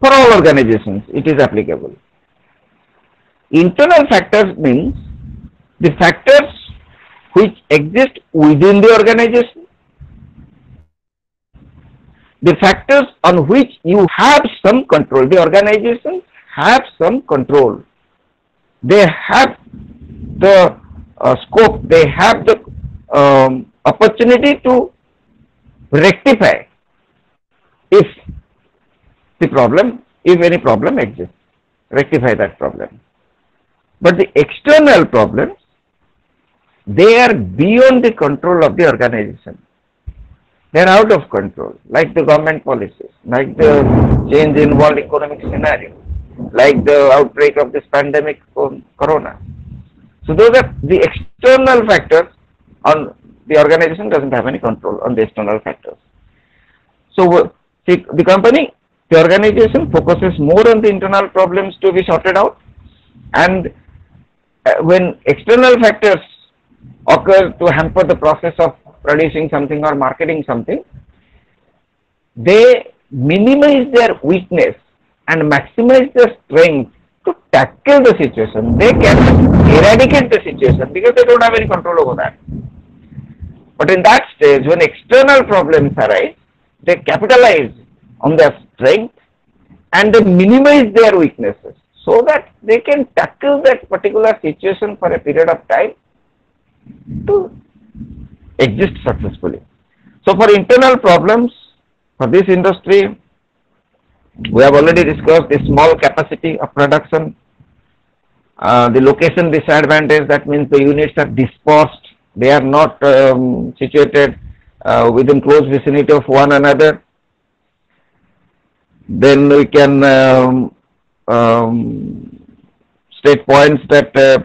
For all organizations, it is applicable. Internal factors means the factors which exist within the organization the factors on which you have some control. The organization have some control. They have the uh, scope, they have the um, opportunity to rectify if the problem, if any problem exists, rectify that problem. But the external problems, they are beyond the control of the organization they are out of control, like the government policies, like the change in world economic scenario, like the outbreak of this pandemic corona. So those are the external factors on the organization doesn't have any control on the external factors. So see, the company, the organization focuses more on the internal problems to be sorted out and uh, when external factors occur to hamper the process of producing something or marketing something, they minimize their weakness and maximize their strength to tackle the situation. They can eradicate the situation because they don't have any control over that. But in that stage, when external problems arise, they capitalize on their strength and they minimize their weaknesses so that they can tackle that particular situation for a period of time to exist successfully. So for internal problems for this industry, we have already discussed the small capacity of production, uh, the location disadvantage, that means the units are dispersed, they are not um, situated uh, within close vicinity of one another. Then we can um, um, state points that uh,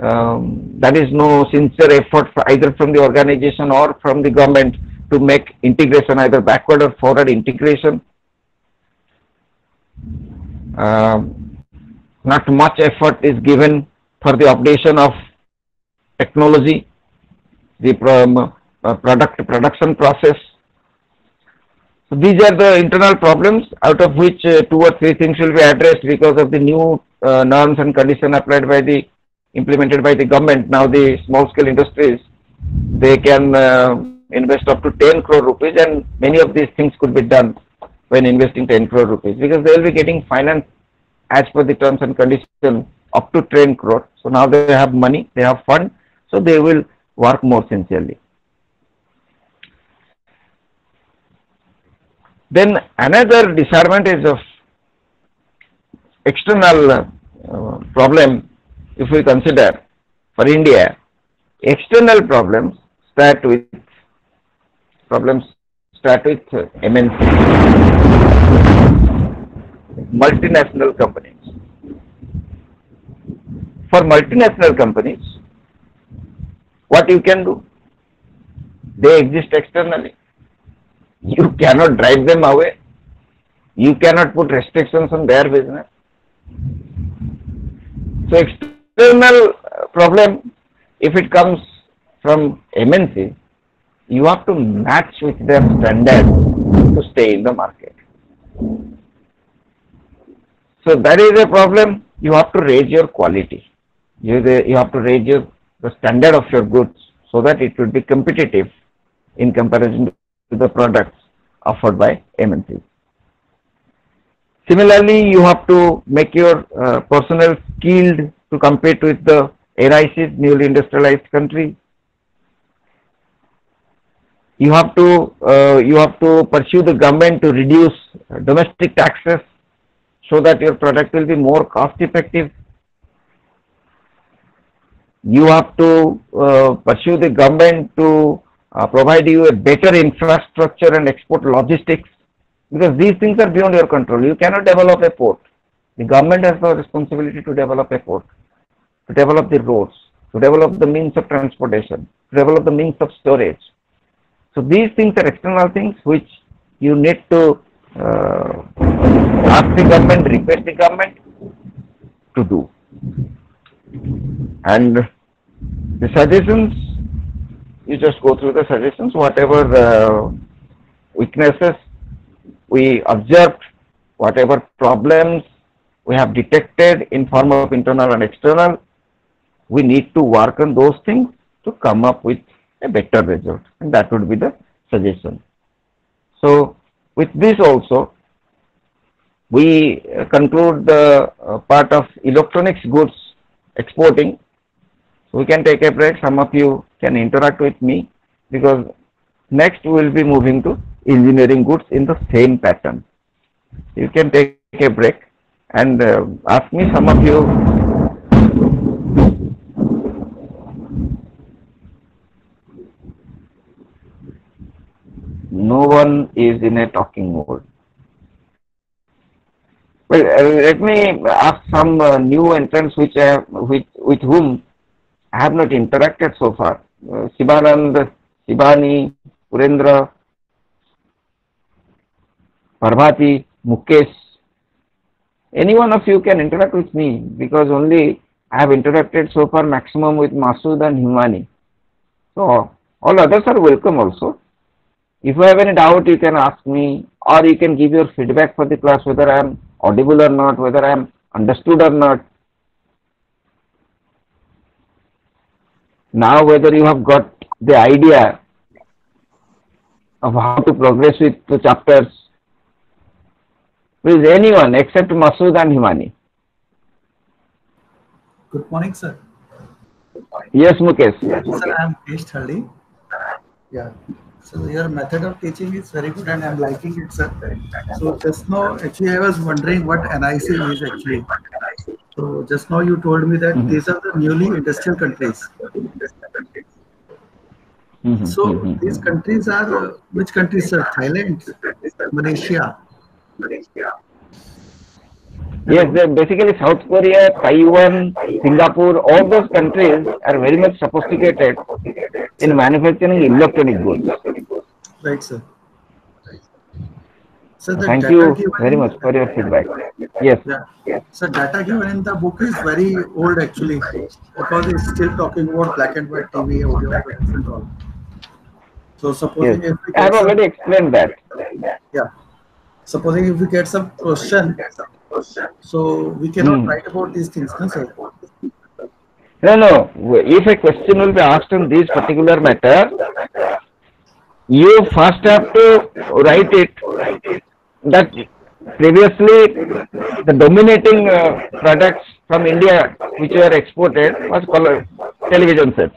um, that is no sincere effort either from the organization or from the government to make integration either backward or forward integration. Um, not much effort is given for the updation of technology, the uh, product production process. So these are the internal problems out of which uh, two or three things will be addressed because of the new uh, norms and condition applied by the implemented by the government. Now the small scale industries they can uh, invest up to 10 crore rupees and many of these things could be done when investing 10 crore rupees because they will be getting finance as per the terms and conditions up to 10 crore. So now they have money, they have fund, so they will work more sincerely. Then another disadvantage of external uh, problem, if we consider for India, external problems start with problems start with MNC, multinational companies. For multinational companies, what you can do? They exist externally. You cannot drive them away. You cannot put restrictions on their business. So external uh, problem, if it comes from MNC, you have to match with their standard to stay in the market. So that is a problem. You have to raise your quality. You, you have to raise your, the standard of your goods so that it will be competitive in comparison to the products offered by MNCs. Similarly, you have to make your uh, personnel skilled to compete with the NICs, newly industrialized country. You have to uh, you have to pursue the government to reduce domestic taxes so that your product will be more cost effective. You have to uh, pursue the government to uh, provide you a better infrastructure and export logistics because these things are beyond your control. You cannot develop a port. The government has the responsibility to develop a port, to develop the roads, to develop the means of transportation, to develop the means of storage. So these things are external things which you need to uh, ask the government, request the government to do. And the suggestions, you just go through the suggestions, whatever uh, weaknesses we observed, whatever problems we have detected in form of internal and external, we need to work on those things to come up with a better result and that would be the suggestion. So with this also we uh, conclude the uh, part of electronics goods exporting. So we can take a break. Some of you can interact with me because next we will be moving to engineering goods in the same pattern. You can take a break and uh, ask me some of you no one is in a talking mode. Well, uh, let me ask some uh, new entrants which I with, with whom I have not interacted so far. Uh, Sibanand, Sibani, Purendra, Parvati, Mukesh. Any one of you can interact with me because only I have interacted so far maximum with Masood and Himani. So all others are welcome also. If you have any doubt, you can ask me or you can give your feedback for the class whether I am audible or not, whether I am understood or not. Now whether you have got the idea of how to progress with the chapters, please anyone except Masood and Himani. Good morning, sir. Yes, Mukesh. Sir, I am Kesh Thali. Yeah. So your method of teaching is very good and I'm liking it, sir. So just now, actually, I was wondering what NIC is actually. So just now you told me that Mhm. these are the newly industrial countries. Mhm, So mhm, these mhm. countries are, uh, which countries, sir? Thailand, Malaysia. Yes, basically South Korea, Taiwan, Singapore, all those countries are very much sophisticated in manufacturing electronic goods. Right, sir. So Thank you very much for your feedback. Yes. Yeah. So data given in the book is very old actually, because it's still talking about black and white TV, audio, and all. So supposing Yes. if we I have already explained that. yeah, supposing if we get some question, so we cannot Hmm. write about these things, no, sir. No, no. If a question will be asked on this particular matter, you first have to write it that previously the dominating uh, products from India which were exported was color television sets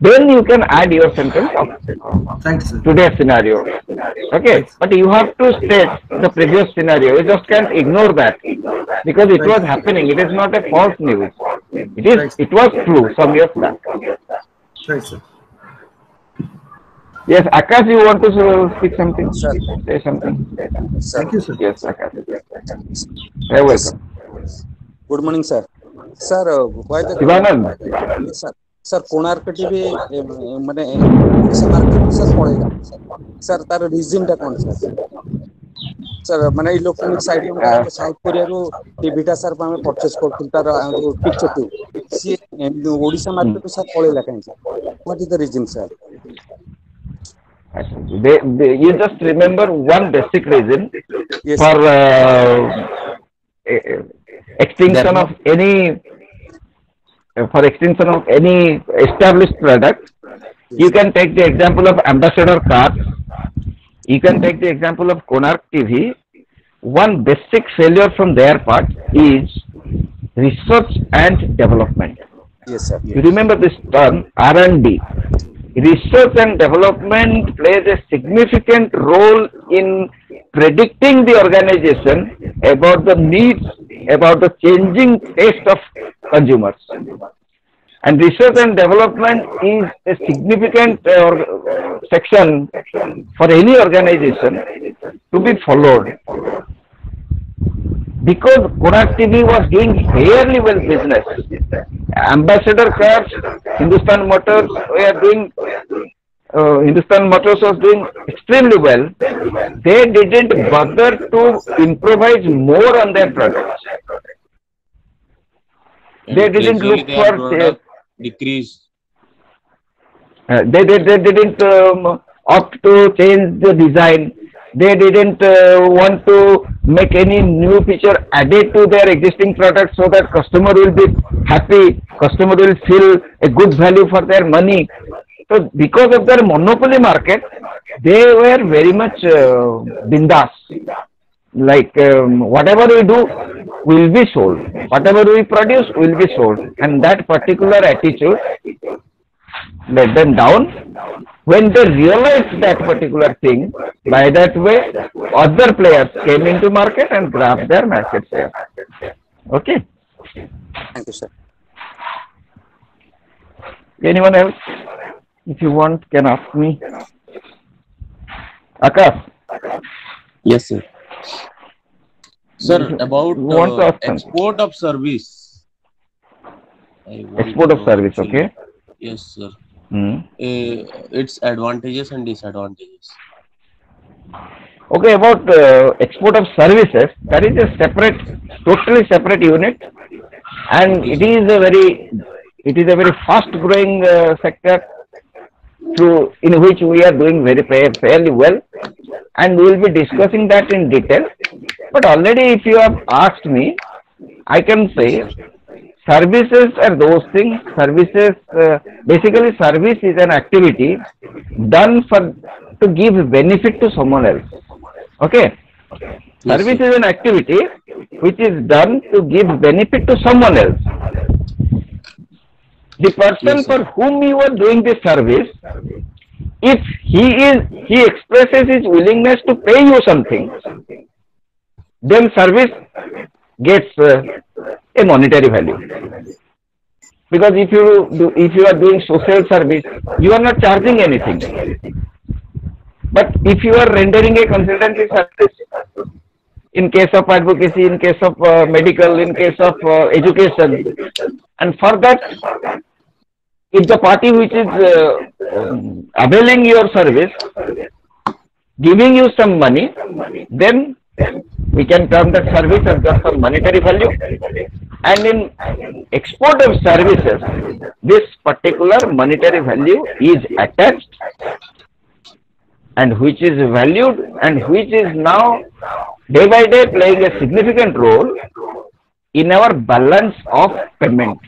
then you can add your sentence of Thanks, sir. today's scenario. Okay, but you have to state the previous scenario. You just can't ignore that because it was happening. It is not a false news. It is. It was true some years back. Yes, Akash, you want to speak something? Sir. Say something. Thank you, sir. Yes, Akash. You're welcome. Good morning, sir. Sir, uh, why the... Sivanand. Yes, sir. Sir Konark TV मैंने market sir पड़ेगा sir तार रिजिमटा कौन sir sir मैंने electronic side में South Korea रो टीटा sir purchase करूँ तार पिक्चर ट्यूब सी ओडिसा मार्केट सर पड़ेगा कहीं sir what is the reason sir They, they, you just remember one basic reason yes, for uh, e, e, for extension of any established product. You can take the example of Ambassador cars. You can take the example of Konark TV. One basic failure from their part is research and development. yes sir You remember this term R&D. Research and development plays a significant role in predicting the organization about the needs, about the changing taste of consumers. And research and development is a significant uh, section for any organization to be followed because Konark TV was doing fairly well business. Ambassador cars, Hindustan Motors were doing, uh, Hindustan Motors was doing extremely well. They didn't bother to improvise more on their products. They didn't look for, decrease. Uh, they, they, they didn't um, opt to change the design. They didn't uh, want to make any new feature added to their existing product so that customer will be happy, customer will feel a good value for their money. So because of their monopoly market, they were very much uh, bindas. Like um, whatever we do will be sold, whatever we produce will be sold, and that particular attitude let them down. When they realized that particular thing, by that way, other players came into market and grabbed their market share. Okay. thank you sir Anyone else? If you want, can ask me. Akash, Yes, sir. Sir, about want uh, ask export of service. Export of service, actually. okay? Yes, sir. Hmm. Uh, its advantages and disadvantages. Okay, about uh, export of services, that is a separate, totally separate unit, and it is a very, it is a very fast-growing uh, sector, through in which we are doing very fa- fairly well, and we will be discussing that in detail. But already, if you have asked me, I can say services are those things. Services, uh, basically, service is an activity done for to give benefit to someone else. Okay. Service is an activity which is done to give benefit to someone else. The person Yes, for whom you are doing this service, if he is he expresses his willingness to pay you something, then service gets uh, a monetary value. Because if you do, if you are doing social service, you are not charging anything. But if you are rendering a consultancy service, in case of advocacy, in case of uh, medical, in case of uh, education, and for that, if the party which is uh, um, availing your service, giving you some money, then we can term that service as just some monetary value. and in export of services, this particular monetary value is attached and which is valued and which is now day by day playing a significant role in our balance of payment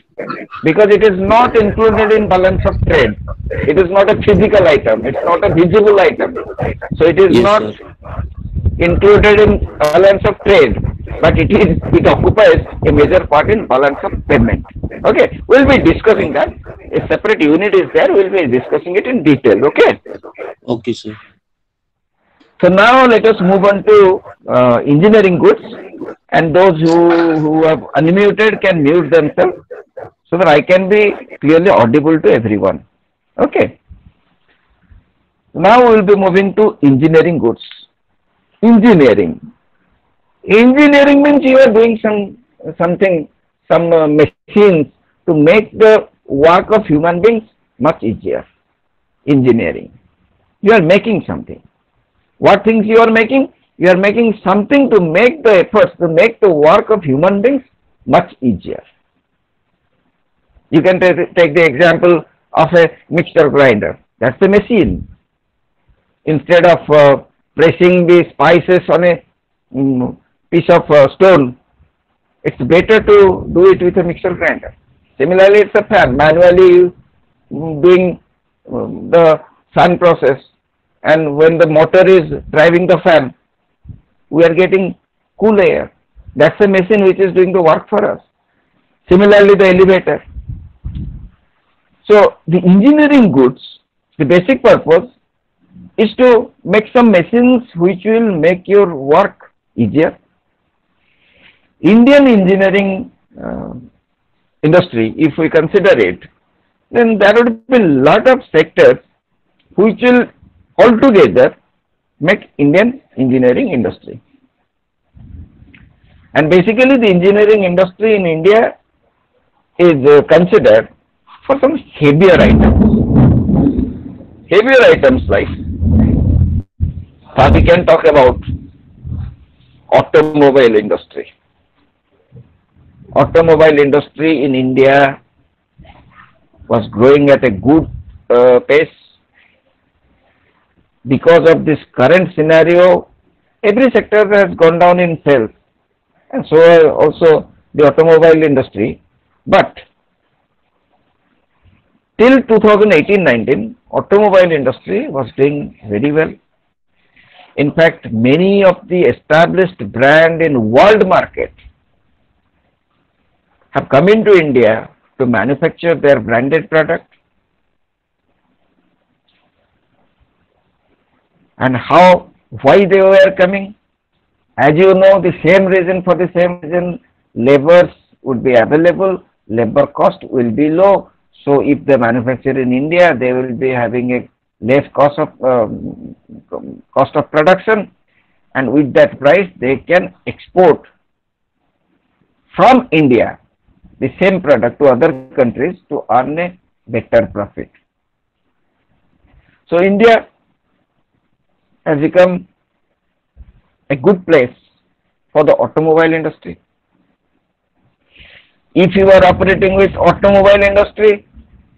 because it is not included in balance of trade. It is not a physical item. It's not a visible item. So it is Yes, not sir. Included in balance of trade, but it is it occupies a major part in balance of payment. Okay, we'll be discussing that. A separate unit is there. We'll be discussing it in detail. Okay. Okay, sir. So now let us move on to uh, engineering goods, and those who who have unmuted can mute themselves so that I can be clearly audible to everyone. Okay. Now we will be moving to engineering goods. Engineering. Engineering means you are doing some something, some uh, machines to make the work of human beings much easier. Engineering. You are making something. What things you are making? You are making something to make the efforts, to make the work of human beings much easier. You can take the example of a mixture grinder. That's a machine. Instead of uh, pressing the spices on a mm, piece of uh, stone, it's better to do it with a mixer grinder. Similarly, it's a fan. Manually mm, doing um, the fan process and when the motor is driving the fan, we are getting cool air. That's a machine which is doing the work for us. Similarly, the elevator. So, the engineering goods, the basic purpose is to make some machines which will make your work easier. Indian engineering uh, industry, if we consider it, then there would be a lot of sectors which will altogether make Indian engineering industry. And basically the engineering industry in India is uh, considered for some heavier items. Heavier items like, we can talk about automobile industry. Automobile industry in India was growing at a good uh, pace because of this current scenario, every sector has gone down in sales, and so also the automobile industry. But till 2018-19, automobile industry was doing very well. In fact, many of the established brand in world market have come into India to manufacture their branded product. And how why they were coming? As you know the same reason for the same reason labors would be available labor cost will be low. So if they manufacture in india they will be having a less cost of um, cost of production and with that price they can export from india the same product to other countries to earn a better profit so india has become a good place for the automobile industry. If you are operating with automobile industry,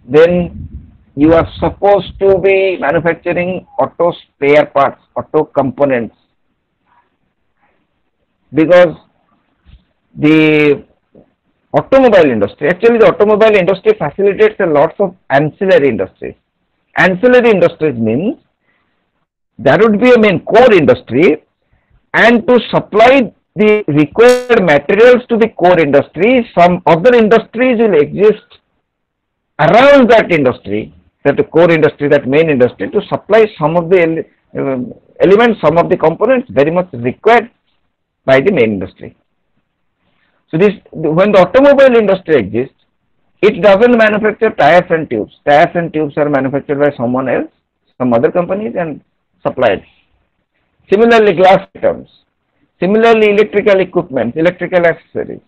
then you are supposed to be manufacturing auto spare parts, auto components. Because the automobile industry, actually the automobile industry facilitates a lot of ancillary industries. Ancillary industries means there would be a main core industry and to supply the required materials to the core industry, some other industries will exist around that industry, that core industry, that main industry to supply some of the ele- um, elements, some of the components very much required by the main industry. So this, when the automobile industry exists, it doesn't manufacture tires and tubes. Tires and tubes are manufactured by someone else, some other companies and supplied. Similarly, glass items. Similarly, electrical equipment, electrical accessories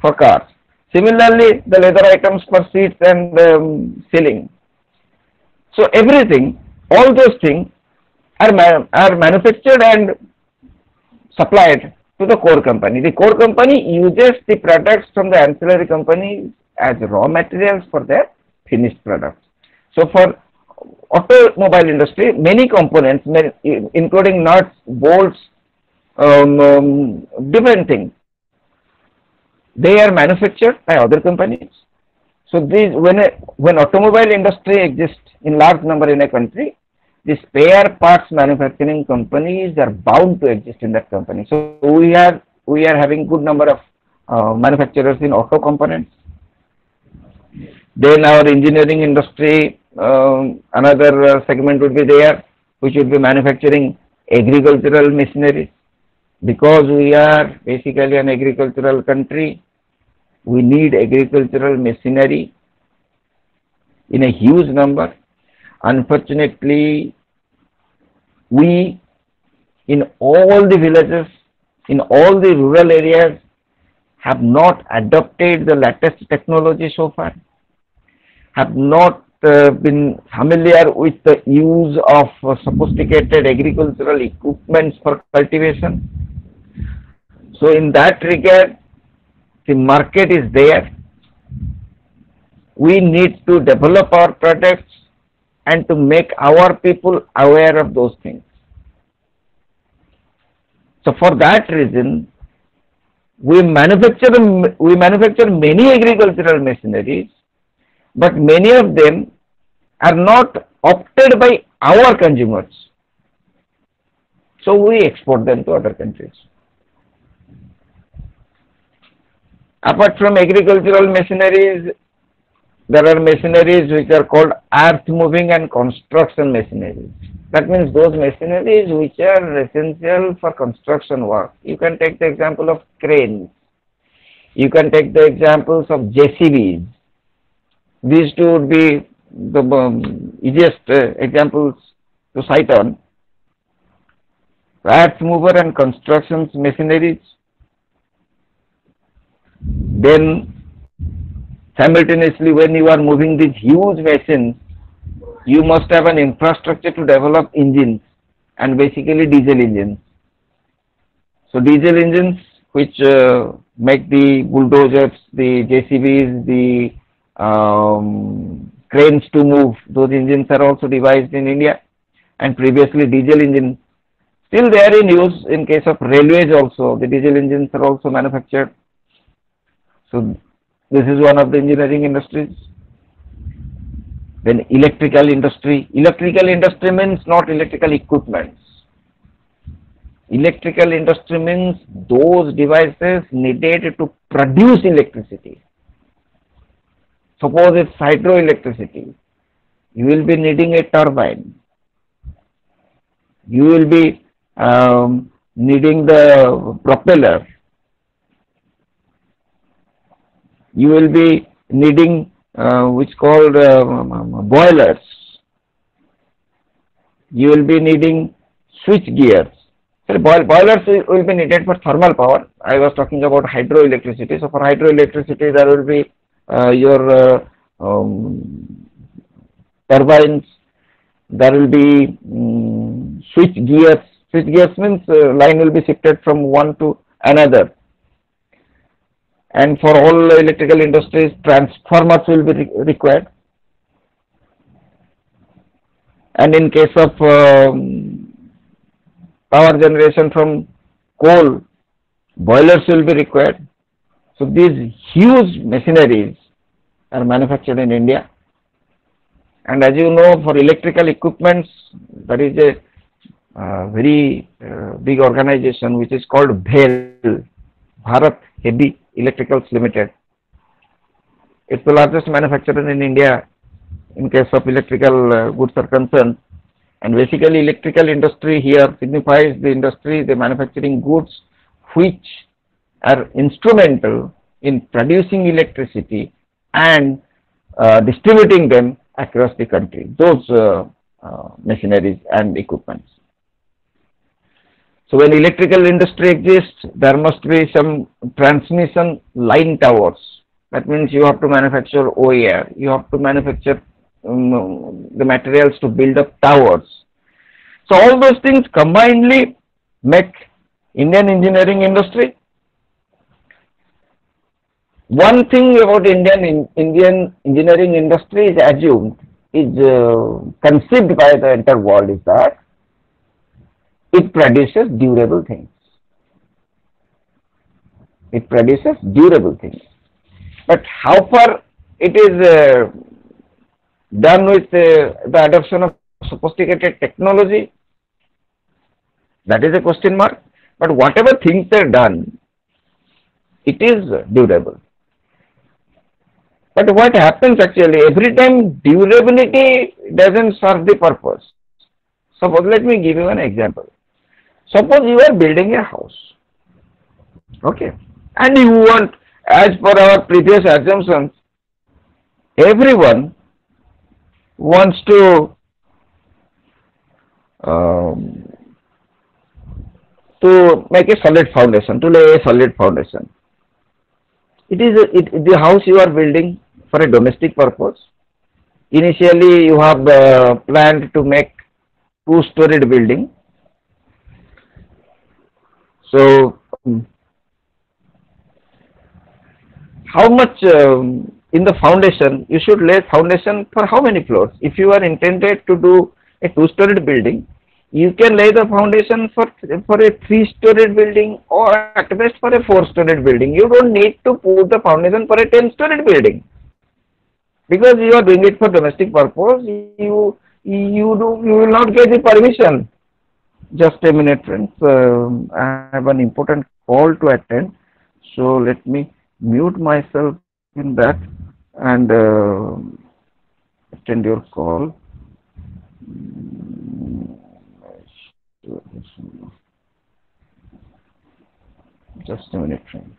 for cars. Similarly, the leather items for seats and um, ceiling. So everything, all those things are, ma- are manufactured and supplied to the core company. The core company uses the products from the ancillary companies as raw materials for their finished products. So for automobile industry, many components, including nuts, bolts, um, um, different things, they are manufactured by other companies. So these, when a, when automobile industry exists in large number in a country, the spare parts manufacturing companies are bound to exist in that company. So we are we are having good number of uh, manufacturers in auto components. Then our engineering industry, um, another uh, segment would be there, which would be manufacturing agricultural machinery. Because we are basically an agricultural country, we need agricultural machinery in a huge number Unfortunately, we in all the villages, in all the rural areas, have not adopted the latest technology so far, have not uh, been familiar with the use of uh, sophisticated agricultural equipments for cultivation. So in that regard, the market is there. We need to develop our products and to make our people aware of those things. So for that reason, we manufacture we manufacture many agricultural machineries, but many of them are not opted by our consumers. So we export them to other countries. Apart from agricultural machineries, there are machineries which are called earth moving and construction machineries. That means those machineries which are essential for construction work. You can take the example of cranes. You can take the examples of JCBs. These two would be the um, easiest uh, examples to cite on. Earth mover and construction machineries. Then simultaneously when you are moving these huge machines you must have an infrastructure to develop engines and basically diesel engines. So diesel engines which uh, make the bulldozers the jcbs the um, cranes to move those engines are also devised in india. And previously diesel engine still they are in use in case of railways also. The diesel engines are also manufactured so this is one of the engineering industries. Then electrical industry. Electrical industry means not electrical equipments. Electrical industry means those devices needed to produce electricity. Suppose it's hydroelectricity. You will be needing a turbine. You will be um, needing the propeller you will be needing uh, which called uh, boilers. You will be needing switch gears. So boil boilers will be needed for thermal power. I was talking about hydroelectricity. So for hydroelectricity, there will be uh, your uh, um, turbines. There will be um, switch gears. Switch gears means uh, line will be shifted from one to another and for all electrical industries transformers will be re required. And in case of um, power generation from coal boilers will be required. So these huge machineries are manufactured in India. And as you know for electrical equipments there is a uh, very uh, big organization which is called BHEL Bharat Heavy Electricals Limited. It's the largest manufacturer in India in case of electrical uh, goods are concerned. And basically electrical industry here signifies the industry, the manufacturing goods which are instrumental in producing electricity and uh, distributing them across the country, those uh, uh machineries and equipments. So when electrical industry exists, there must be some transmission line towers. That means you have to manufacture OER, you have to manufacture um, the materials to build up towers. So all those things combinedly make Indian engineering industry. One thing about Indian in, Indian engineering industry is assumed is uh, conceived by the entire world is that it produces durable things. It produces durable things. But how far it is uh, done with uh, the adoption of sophisticated technology, that is a question mark. But whatever things are done, it is durable. But what happens actually, every time durability doesn't serve the purpose. Suppose, let me give you an example. Suppose you are building a house, okay, and you want, as per our previous assumptions, everyone wants to um, to make a solid foundation, to lay a solid foundation. It is a, it, the house you are building for a domestic purpose. Initially, you have uh, planned to make two-storied building. So, um, how much um, in the foundation you should lay foundation for how many floors? If you are intended to do a two-storied building, you can lay the foundation for for a three-storied building or at best for a four-storied building. You don't need to put the foundation for a ten-storied building because you are doing it for domestic purpose. You you do you will not get the permission. Just a minute, friends. Um I have an important call to attend, so let me mute myself in that and uh, attend your call. Just a minute, friend.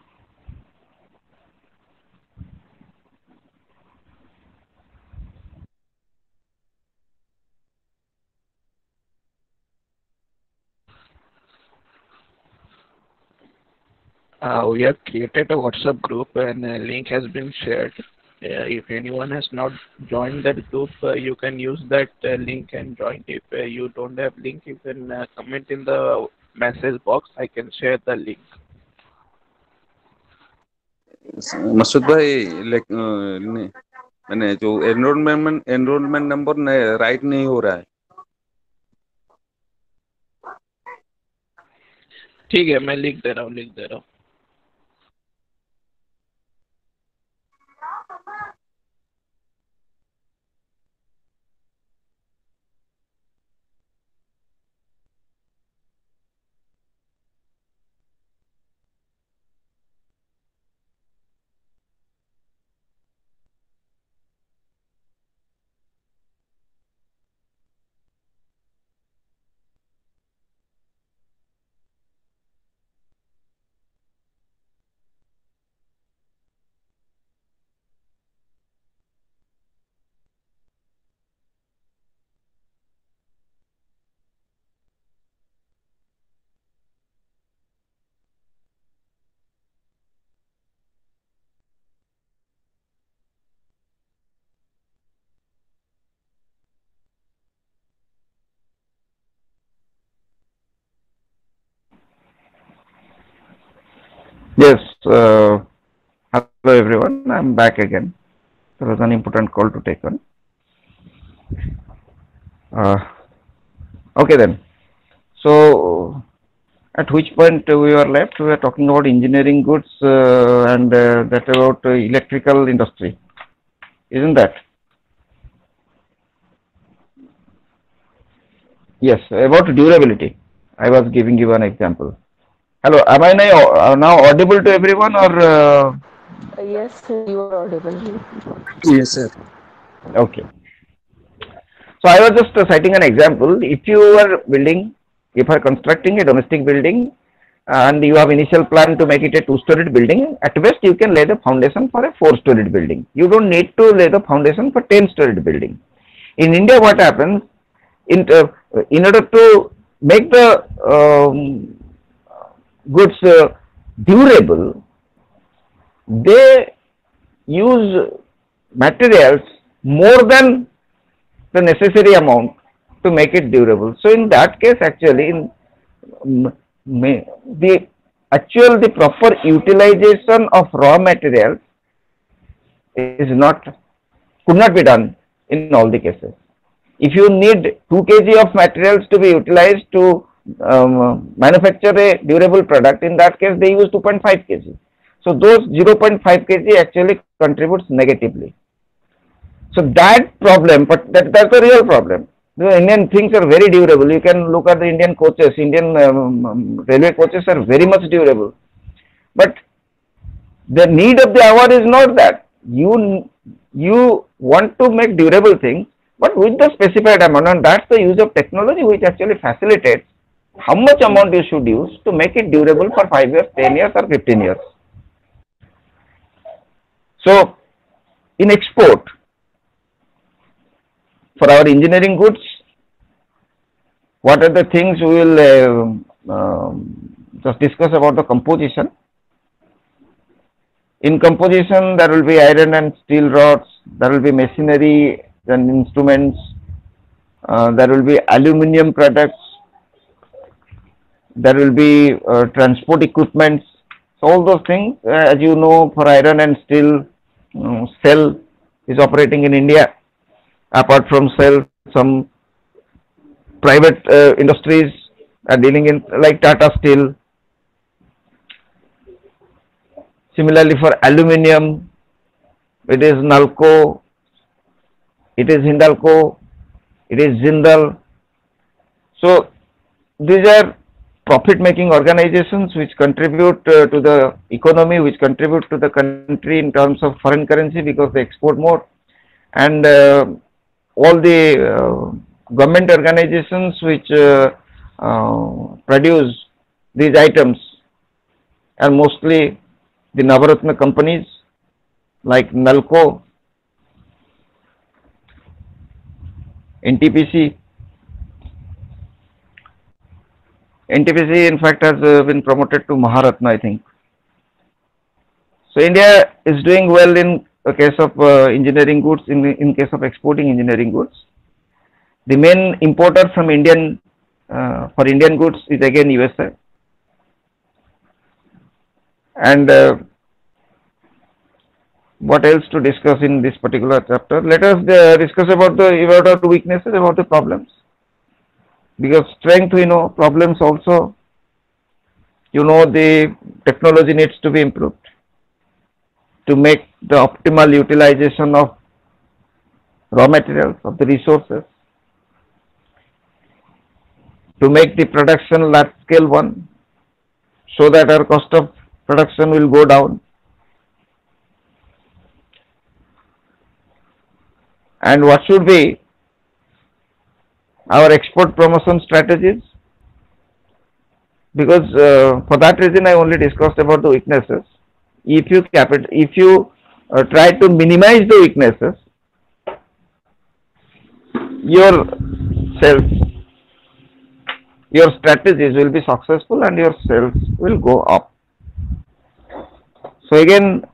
Uh, we have created a WhatsApp group and a link has been shared. Uh, if anyone has not joined that group, uh, you can use that uh, link and join. If uh, you don't have link, you can uh, comment in the message box. I can share the link. Masood भाई मैंने जो enrolment enrolment number right नहीं हो रहा है ठीक है मैं लिख दे रहा हूँ लिख दे रहा हूँ Yes, uh, hello everyone, I'm back again. There was an important call to take on. Uh, okay then. So, at which point we were left? We were talking about engineering goods uh, and uh, that about electrical industry. Isn't that? Yes, about durability. I was giving you an example. Hello, am I now, uh, now audible to everyone or? Uh, Yes, you are audible. yes sir okay. So I was just uh, citing an example. If you are building, if you are constructing a domestic building and you have initial plan to make it a two-storied building, at best you can lay the foundation for a four-storied building. You don't need to lay the foundation for ten-storied building. In India, what happens? In, uh, in order to make the um, goods durable, they use materials more than the necessary amount to make it durable. So in that case, actually, in, mm, may, the actual the proper utilization of raw materials is not could not be done in all the cases. If you need 2 kg of materials to be utilized to um, manufacture a durable product, in that case they use 2.5 kg. So those 0.5 kg actually contributes negatively. So that problem, but that, that's a real problem. The Indian things are very durable. You can look at the Indian coaches. Indian um, um, railway coaches are very much durable. But the need of the hour is not that. You you want to make durable things, but with the specified amount, and that's the use of technology which actually facilitates how much amount you should use to make it durable for 5 years, 10 years or 15 years. So, in export, for our engineering goods, what are the things we will uh, um, just discuss about the composition. In composition, there will be iron and steel rods, there will be machinery and instruments, uh, there will be aluminum products, there will be uh, transport equipments. So all those things, uh, as you know, for iron and steel, um, SAIL is operating in India. Apart from SAIL, some private uh, industries are dealing in like Tata Steel. Similarly, for aluminium, it is Nalco, it is Hindalco, it is Jindal. So these are profit making organizations which contribute uh, to the economy, which contribute to the country in terms of foreign currency because they export more. And uh, all the uh, government organizations which uh, uh, produce these items are mostly the Navaratna companies like Nalco, NTPC, NTPC in fact has uh, been promoted to Maharatna I think. So India is doing well in case of uh, engineering goods, in, in case of exporting engineering goods. The main importer from Indian, uh, for Indian goods is again USA. And uh, what else to discuss in this particular chapter? Let us uh, discuss about the, about the weaknesses, about the problems because strength we know problems also you know the technology needs to be improved to make the optimal utilization of raw materials of the resources. To make the production large scale one so that our cost of production will go down. And what should be our export promotion strategies because uh, for that reason I only discussed about the weaknesses. If you capital, if you uh, try to minimize the weaknesses, your sales, your strategies will be successful and your sales will go up. So again,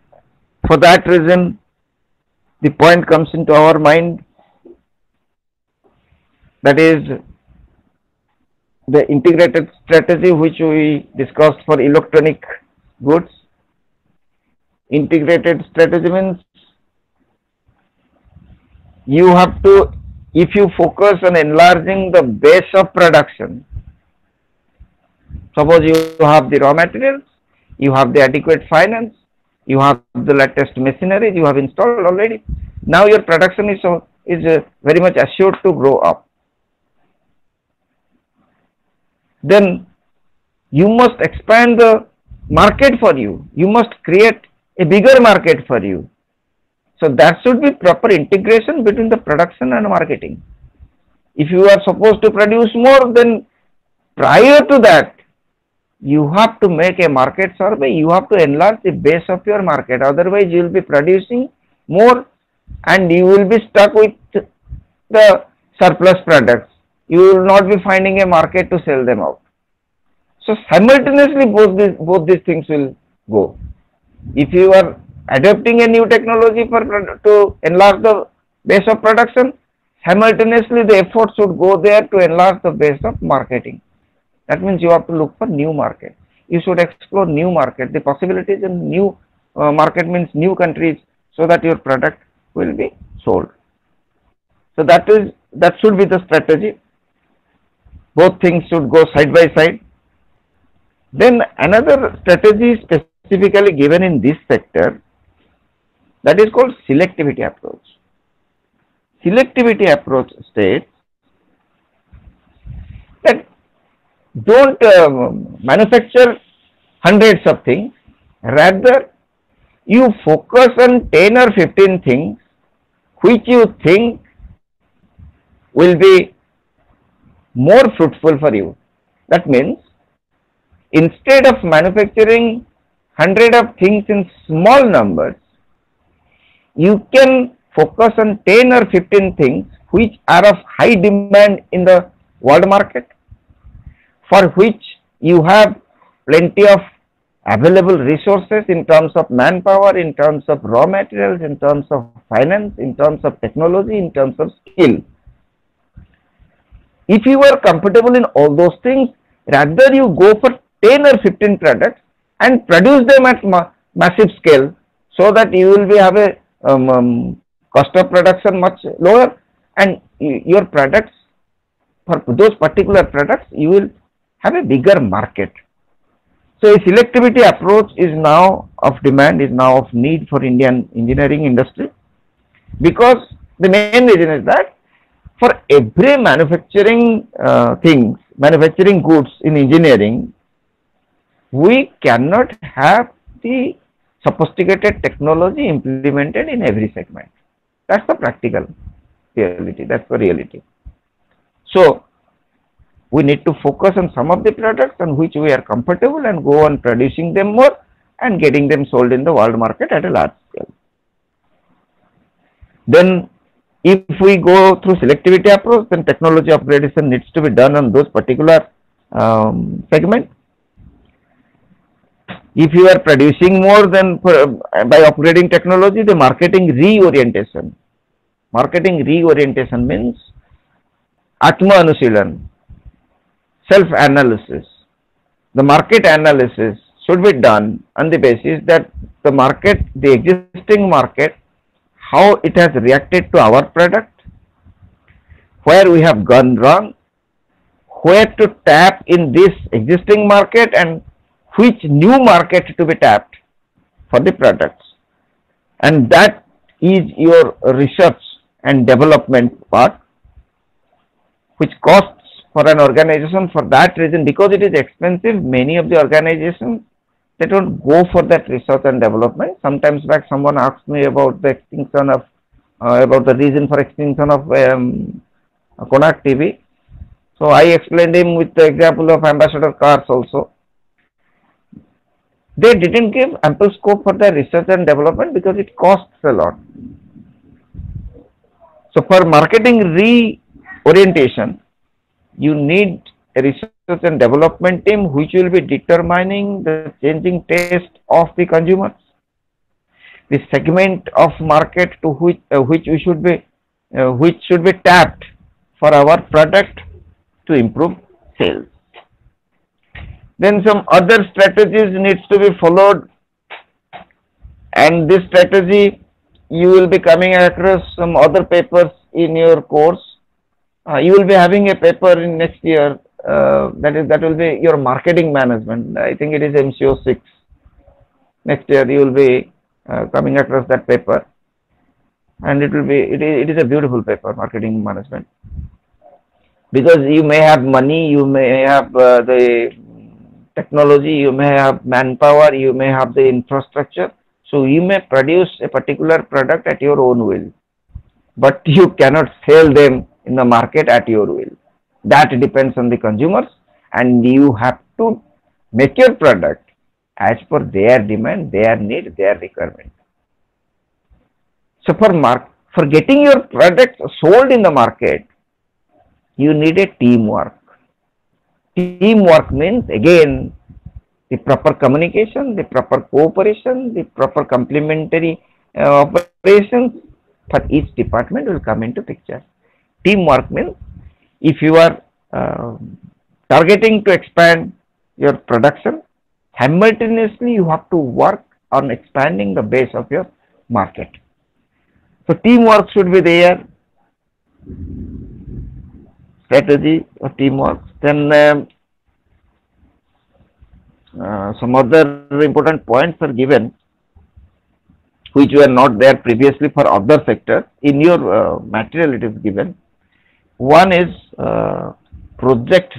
for that reason, the point comes into our mind that is the integrated strategy which we discussed for electronic goods. Integrated strategy means you have to, if you focus on enlarging the base of production, suppose you have the raw materials, you have the adequate finance, you have the latest machinery you have installed already. Now your production is, is uh, very much assured to grow up. Then you must expand the market for you. You must create a bigger market for you. So that should be proper integration between the production and marketing. If you are supposed to produce more, then prior to that, you have to make a market survey. You have to enlarge the base of your market. Otherwise, you will be producing more and you will be stuck with the surplus products you will not be finding a market to sell them out. So simultaneously both these, both these things will go. If you are adopting a new technology for to enlarge the base of production, simultaneously the effort should go there to enlarge the base of marketing. That means you have to look for new market. You should explore new market. The possibilities in new uh, market means new countries so that your product will be sold. So that is that should be the strategy. Both things should go side by side. Then another strategy specifically given in this sector that is called selectivity approach. Selectivity approach states that don't um, manufacture hundreds of things, rather you focus on 10 or 15 things which you think will be more fruitful for you. That means instead of manufacturing hundred of things in small numbers, you can focus on 10 or 15 things which are of high demand in the world market, for which you have plenty of available resources in terms of manpower, in terms of raw materials, in terms of finance, in terms of technology, in terms of skill. If you are comfortable in all those things, rather you go for 10 or 15 products and produce them at ma massive scale so that you will be have a um, um, cost of production much lower and your products for those particular products you will have a bigger market. So a selectivity approach is now of demand is now of need for Indian engineering industry because the main reason is that for every manufacturing uh, things, manufacturing goods in engineering, we cannot have the sophisticated technology implemented in every segment. That's the practical reality. That's the reality. So, we need to focus on some of the products on which we are comfortable and go on producing them more and getting them sold in the world market at a large scale. Then if we go through selectivity approach, then technology upgradation needs to be done on those particular um, segment. If you are producing more than by upgrading technology, the marketing reorientation. Marketing reorientation means Atma Anusilan, self-analysis. The market analysis should be done on the basis that the market, the existing market how it has reacted to our product, where we have gone wrong, where to tap in this existing market and which new market to be tapped for the products. And that is your research and development part, which costs for an organization for that reason because it is expensive. Many of the organizations they don't go for that research and development. Sometimes back someone asked me about the extinction of, uh, about the reason for extinction of um, Konark TV. So I explained him with the example of ambassador cars also. They didn't give ample scope for the research and development because it costs a lot. So for marketing reorientation, you need a research and development team which will be determining the changing taste of the consumers. The segment of market to which uh, which we should be uh, which should be tapped for our product to improve sales. Then some other strategies needs to be followed. And this strategy you will be coming across some other papers in your course. Uh, you will be having a paper in next year uh, that is that will be your marketing management. I think it is MCO six. Next year you will be uh, coming across that paper, and it will be it is, it is a beautiful paper, marketing management, because you may have money, you may have uh, the technology, you may have manpower, you may have the infrastructure, so you may produce a particular product at your own will, but you cannot sell them in the market at your will that depends on the consumers and you have to make your product as per their demand, their need, their requirement. So for mark for getting your product sold in the market, you need a teamwork. Teamwork means again the proper communication, the proper cooperation, the proper complementary uh, operations for each department will come into picture. Teamwork means if you are uh, targeting to expand your production. Simultaneously, you have to work on expanding the base of your market. So teamwork should be there. Strategy or teamwork. Then um, uh, some other important points are given which were not there previously for other sectors. In your uh, material it is given. One is uh, project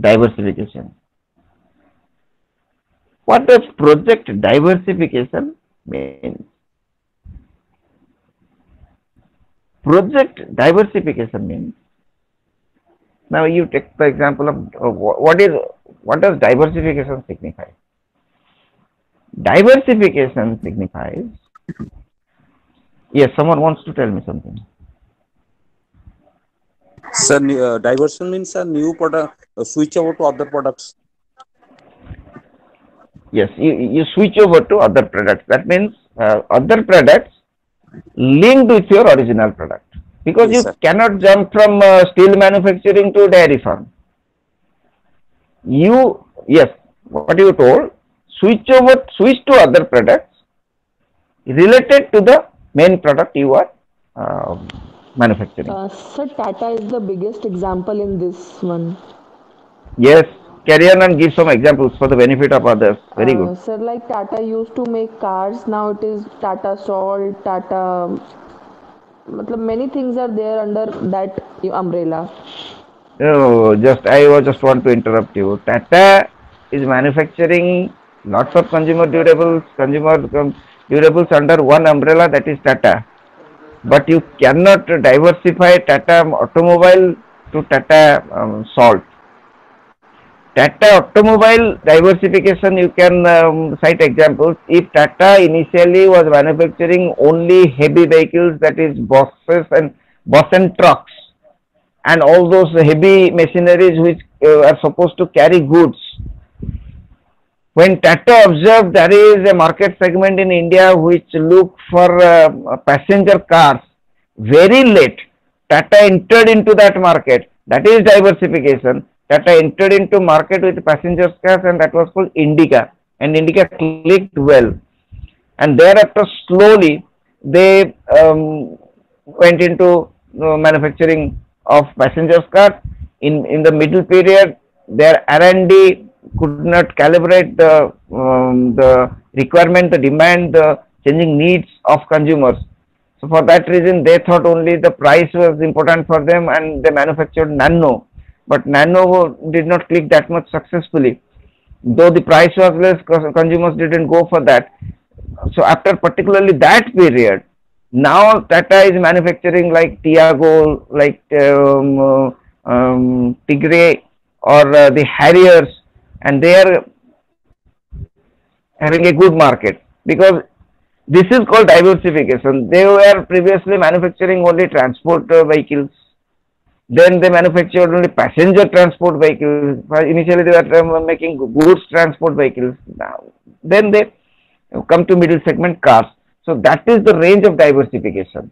diversification. What does project diversification mean? Project diversification means now you take the example of uh, what is what does diversification signify? Diversification signifies yes someone wants to tell me something Sir, uh, diversion means a new product, uh, switch over to other products. yes you, you switch over to other products that means uh, other products linked with your original product because Yes, you sir. cannot jump from uh, steel manufacturing to dairy farm you yes what you told switch over switch to other products related to the main product you are uh, manufacturing Uh, sir, Tata is the biggest example in this one. yes carry on and give some examples for the benefit of others very Uh, good Sir, like Tata used to make cars, now it is Tata Salt, Tata. matlab many things are there under that umbrella. No, just I was just want to interrupt you. Tata is manufacturing lots of consumer durables, consumer com- durables under one umbrella that is Tata. But you cannot diversify Tata automobile to Tata um, salt. Tata automobile diversification you can um, cite examples. If Tata initially was manufacturing only heavy vehicles that is buses and bus and trucks and all those heavy machineries which uh, are supposed to carry goods. When Tata observed there is a market segment in India which look for uh, passenger cars, very late Tata entered into that market. That is diversification. Tata entered into market with passenger cars and that was called Indica and Indica clicked well. And thereafter slowly they um, went into uh, manufacturing of passenger cars. In in the middle period, their R&D could not calibrate the um, the requirement, the demand, the changing needs of consumers. So for that reason, they thought only the price was important for them, and they manufactured Nano. But Nano did not click that much successfully. Though the price was less, consumers didn't go for that. So after particularly that period, now Tata is manufacturing like Tiago, like um, uh, um, Tigor or uh, the Harriers, and they are having a good market because this is called diversification. They were previously manufacturing only transport uh, vehicles. Then they manufactured only passenger transport vehicles. Initially, they were um, making goods transport vehicles. Now, then they come to middle segment cars. So that is the range of diversification.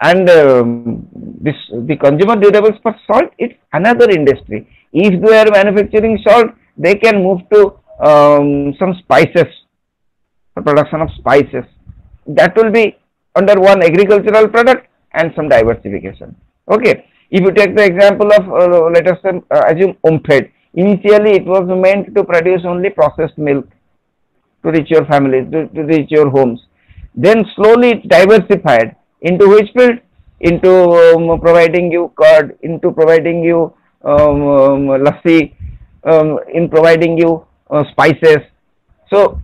And um, this the consumer durables for salt, it's another industry. If they are manufacturing salt, they can move to um, some spices, production of spices. That will be under one agricultural product and some diversification. Okay. If you take the example of, uh, let us say, uh, assume Omfed. Initially, it was meant to produce only processed milk to reach your families, to, to reach your homes. Then slowly it diversified into which field? Into um, providing you curd, into providing you um, um, lassi, um, in providing you uh, spices. So,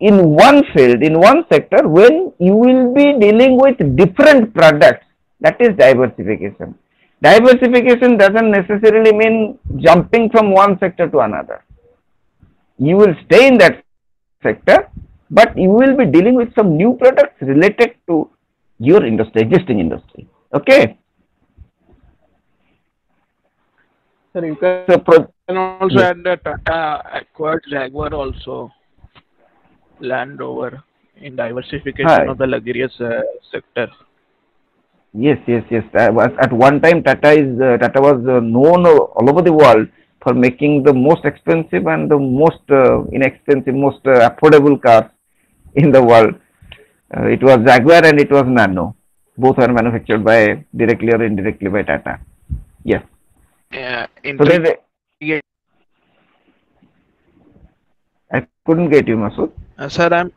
in one field, in one sector, when you will be dealing with different products, that is diversification. Diversification doesn't necessarily mean jumping from one sector to another. You will stay in that sector, but you will be dealing with some new products related to your industry, existing industry. Okay. Sir, you can So, pro- can also Yes. add that Tata acquired Jaguar also, Land Rover, in diversification Hi. of the luxurious uh, sector. yes, yes, yes. Was- at one time, Tata is uh, Tata was uh, known all over the world for making the most expensive and the most uh, inexpensive, most uh, affordable cars in the world. Uh, it was Jaguar and it was Nano. Both are manufactured by directly or indirectly by Tata. Yes. Yeah, in So I couldn't get you, Masood. Uh, sir, I'm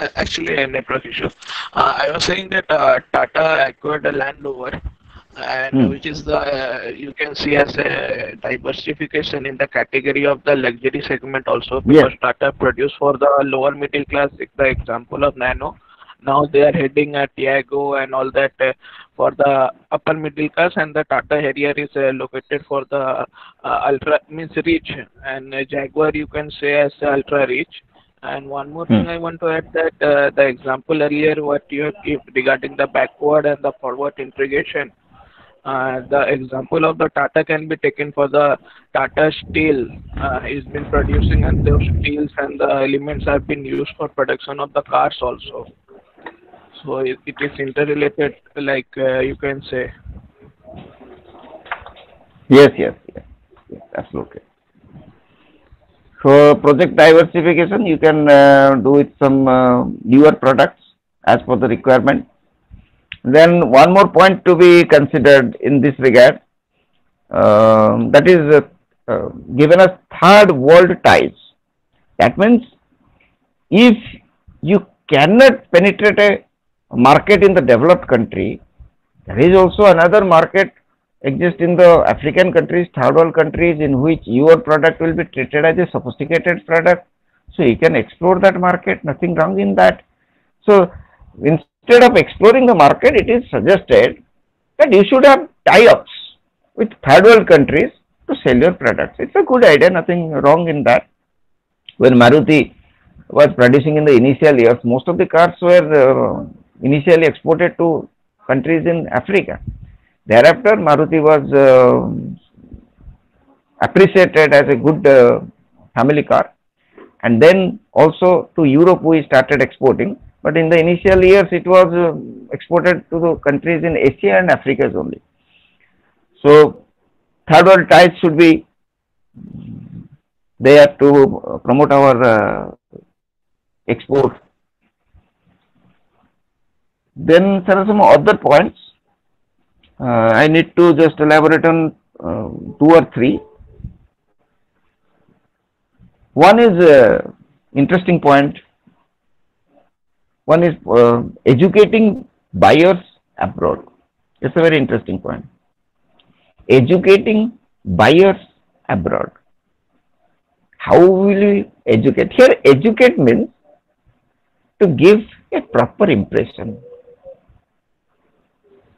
uh, actually a network issue. Uh, I was saying that uh, Tata acquired a Land Rover, and Hmm. which is the uh, you can see as a diversification in the category of the luxury segment also because Tata produced for the lower middle class. like The example of Nano. Now they are heading at Tiago and all that uh, for the upper middle class, and the Tata Harrier is uh, located for the uh, ultra means rich, and uh, Jaguar you can say as ultra rich. And one more thing Hmm. I want to add that uh, the example earlier what you have given regarding the backward and the forward integration. Uh, the example of the Tata can be taken for the Tata Steel. Uh, is been producing and those steels and the elements have been used for production of the cars also. So it, it is interrelated, like uh, you can say. Yes, yes, yes, yes, absolutely. So project diversification, you can uh, do with some uh, newer products as per the requirement. Then one more point to be considered in this regard, um, that is uh, uh, given as third world ties. That means if you cannot penetrate a market in the developed country, there is also another market exist in the African countries, third world countries in which your product will be treated as a sophisticated product. So you can explore that market, nothing wrong in that. So instead of exploring the market, it is suggested that you should have tie-ups with third world countries to sell your products. It's a good idea, nothing wrong in that. When Maruti was producing in the initial years, most of the cars were uh, initially exported to countries in Africa. Thereafter, Maruti was uh, appreciated as a good uh, family car. And then also to Europe we started exporting. But in the initial years, it was uh, exported to the countries in Asia and Africa only. So, third world ties should be there to promote our uh, export. Then there are some other points. Uh, I need to just elaborate on uh, two or three. One is uh, interesting point. One is uh, educating buyers abroad. It's a very interesting point. Educating buyers abroad. How will we educate? Here, educate means to give a proper impression.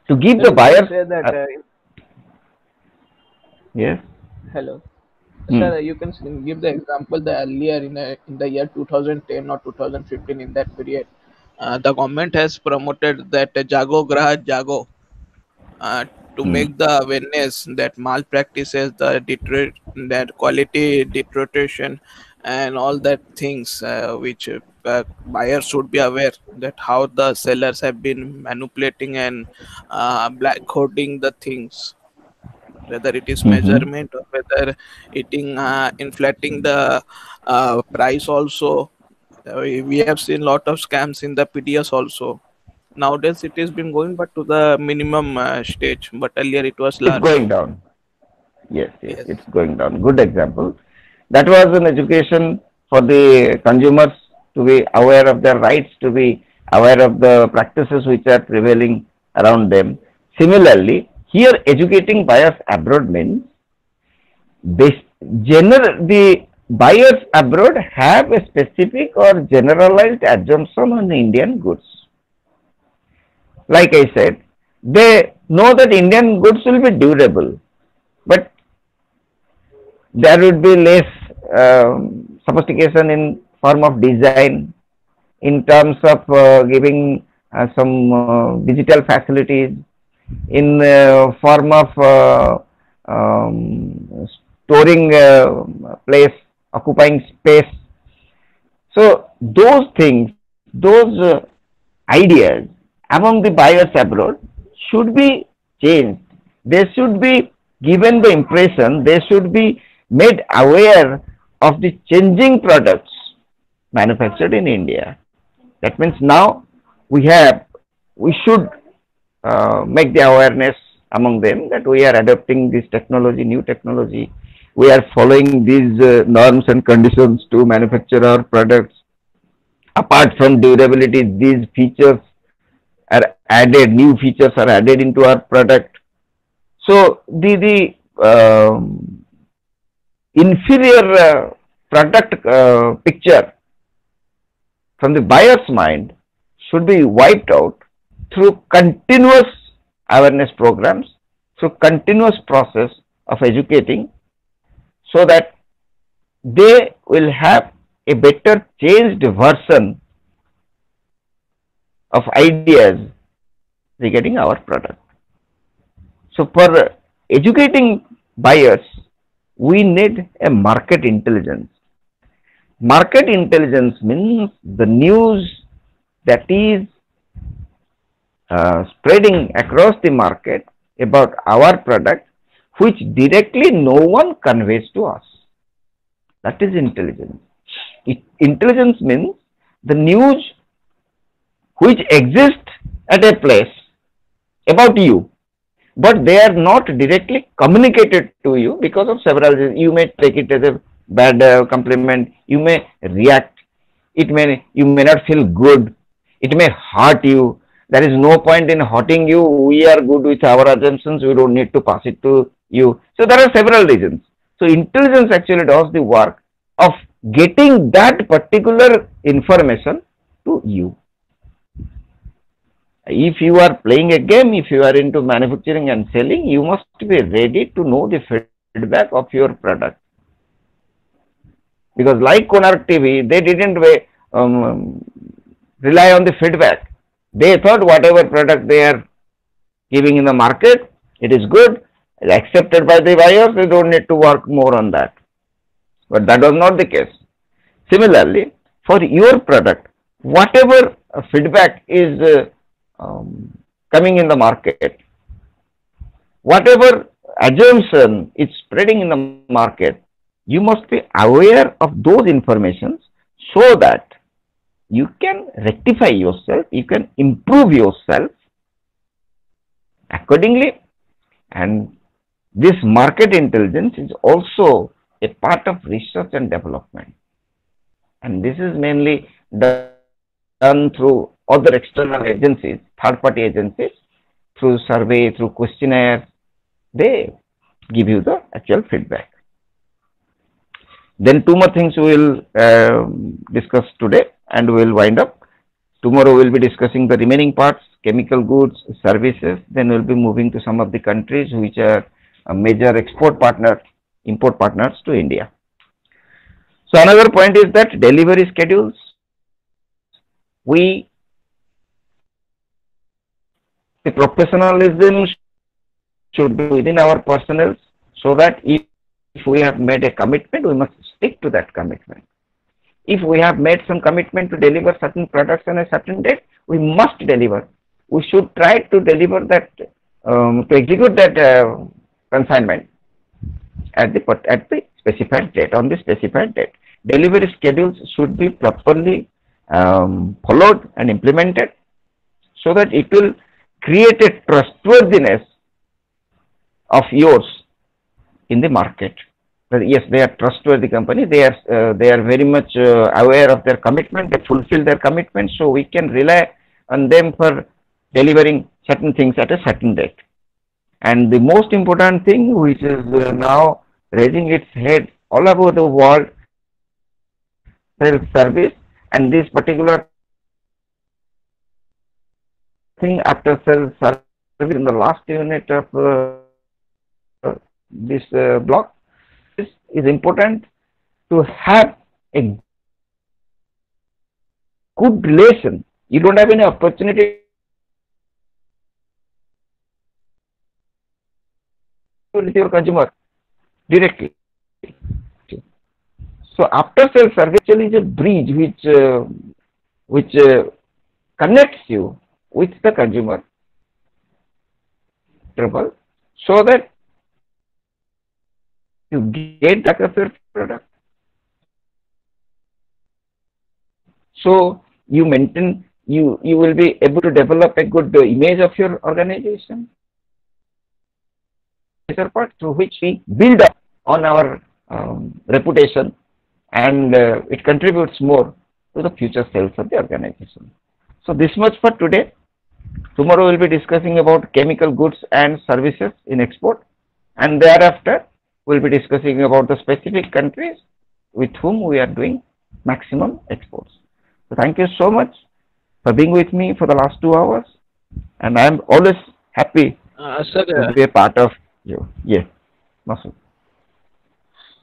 To give the Sir, you buyers. say that, uh, yes. hello. Hmm. Sir, you can give the example the earlier in, a, in the year 2010 or 2015 in that period, uh, the government has promoted that uh, Jago Grahak Jago uh, to Hmm. make the awareness that malpractices, the deteriorate, that quality deterioration, and all that things uh, which uh, buyers should be aware that how the sellers have been manipulating and uh, black coding the things whether it is Mhm. measurement or whether eating uh, inflating the uh, price also we have seen a lot of scams in the pds also nowadays it has been going but to the minimum uh, stage but earlier it was It's large going down. Yes, yes, Yes. it's going down. Good example. That was an education for the consumers to be aware of their rights, to be aware of the practices which are prevailing around them. Similarly, here educating buyers abroad means general the buyers abroad have a specific or generalized assumption on Indian goods like I said, they know that Indian goods will be durable, but there would be less um, sophistication in form of design, in terms of uh, giving uh, some uh, digital facilities, in form of um, storing place, occupying space. So those things, those ideas among the buyers abroad should be changed. They should be given the impression, they should be made aware of the changing products manufactured in India. That means now we have, we should uh, make the awareness among them that we are adopting this technology, new technology. We are following these uh, norms and conditions to manufacture our products. Apart from durability, these features are added, new features are added into our product. So the, the um, inferior uh, product uh, picture from the buyer's mind should be wiped out through continuous awareness programs, through continuous process of educating so that they will have a better changed version of ideas regarding our product. So for educating buyers, we need a market intelligence. Market intelligence means the news that is uh, spreading across the market about our product which directly no one conveys to us. That is intelligence. It, intelligence means the news which exists at a place about you, but they are not directly communicated to you because of several reasons. You may take it as a bad uh, compliment, you may react, it may, you may not feel good, it may hurt you. There is no point in hurting you. We are good with our assumptions. We don't need to pass it to you. So there are several reasons. So intelligence actually does the work of getting that particular information to you. If you are playing a game, if you are into manufacturing and selling, you must be ready to know the feedback of your product. Because like Konark TV, they didn't um, rely on the feedback. They thought whatever product they are giving in the market, it is good, accepted by the buyers, they don't need to work more on that. But that was not the case. Similarly, for your product, whatever feedback is uh, um, coming in the market, whatever assumption is spreading in the market, you must be aware of those informations so that you can rectify yourself, you can improve yourself accordingly. And this market intelligence is also a part of research and development. And this is mainly done through other external agencies, third party agencies through survey, through questionnaire, they give you the actual feedback. Then two more things we will uh, discuss today and we will wind up. Tomorrow we will be discussing the remaining parts, chemical goods, services. Then we will be moving to some of the countries which are major export partners, import partners to India. So another point is that delivery schedules, we, the professionalism should be within our personnel so that if we have made a commitment, we must stick to that commitment if we have made some commitment to deliver certain products on a certain date, we must deliver. We should try to deliver that, um, to execute that uh, consignment at the, at the specified date, on the specified date. Delivery schedules should be properly um, followed and implemented so that it will create a trustworthiness of yours in the market yes, they are trustworthy company. They are uh, they are very much uh, aware of their commitment. They fulfill their commitment, so we can rely on them for delivering certain things at a certain date. And the most important thing, which is uh, now raising its head all over the world, self service, and this particular thing after self service in the last unit of uh, this uh, block is important to have a good relation. You don't have any opportunity with your consumer directly. So after sales service is a bridge which uh, which uh, connects you with the consumer so that you get of your product. So you maintain, you, you will be able to develop a good image of your organization. Part through which we build up on our um, reputation and uh, it contributes more to the future sales of the organization. So this much for today. Tomorrow we'll be discussing about chemical goods and services in export and thereafter we'll be discussing about the specific countries with whom we are doing maximum exports. So thank you so much for being with me for the last two hours and I am always happy Uh, sir, to be a part of you. Yes, Masood.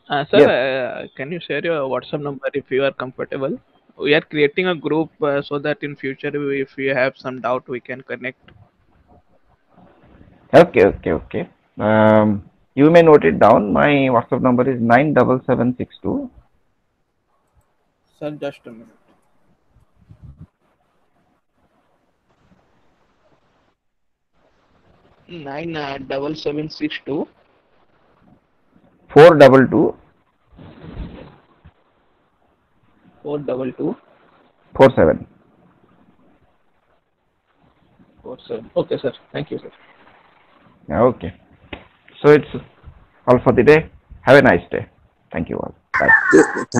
uh, sir, uh, can you share your WhatsApp number if you are comfortable? We are creating a group uh, so that in future, we- if we have some doubt, we can connect. Okay, okay, okay. Um, you may note it down. My WhatsApp number is nine double seven six two Sir, just a minute. Nine uh, double seven six two four double two four double two four seven. four seven. Okay, sir. Thank you, sir. Okay. So it's all for the day. Have a nice day. Thank you all. Bye.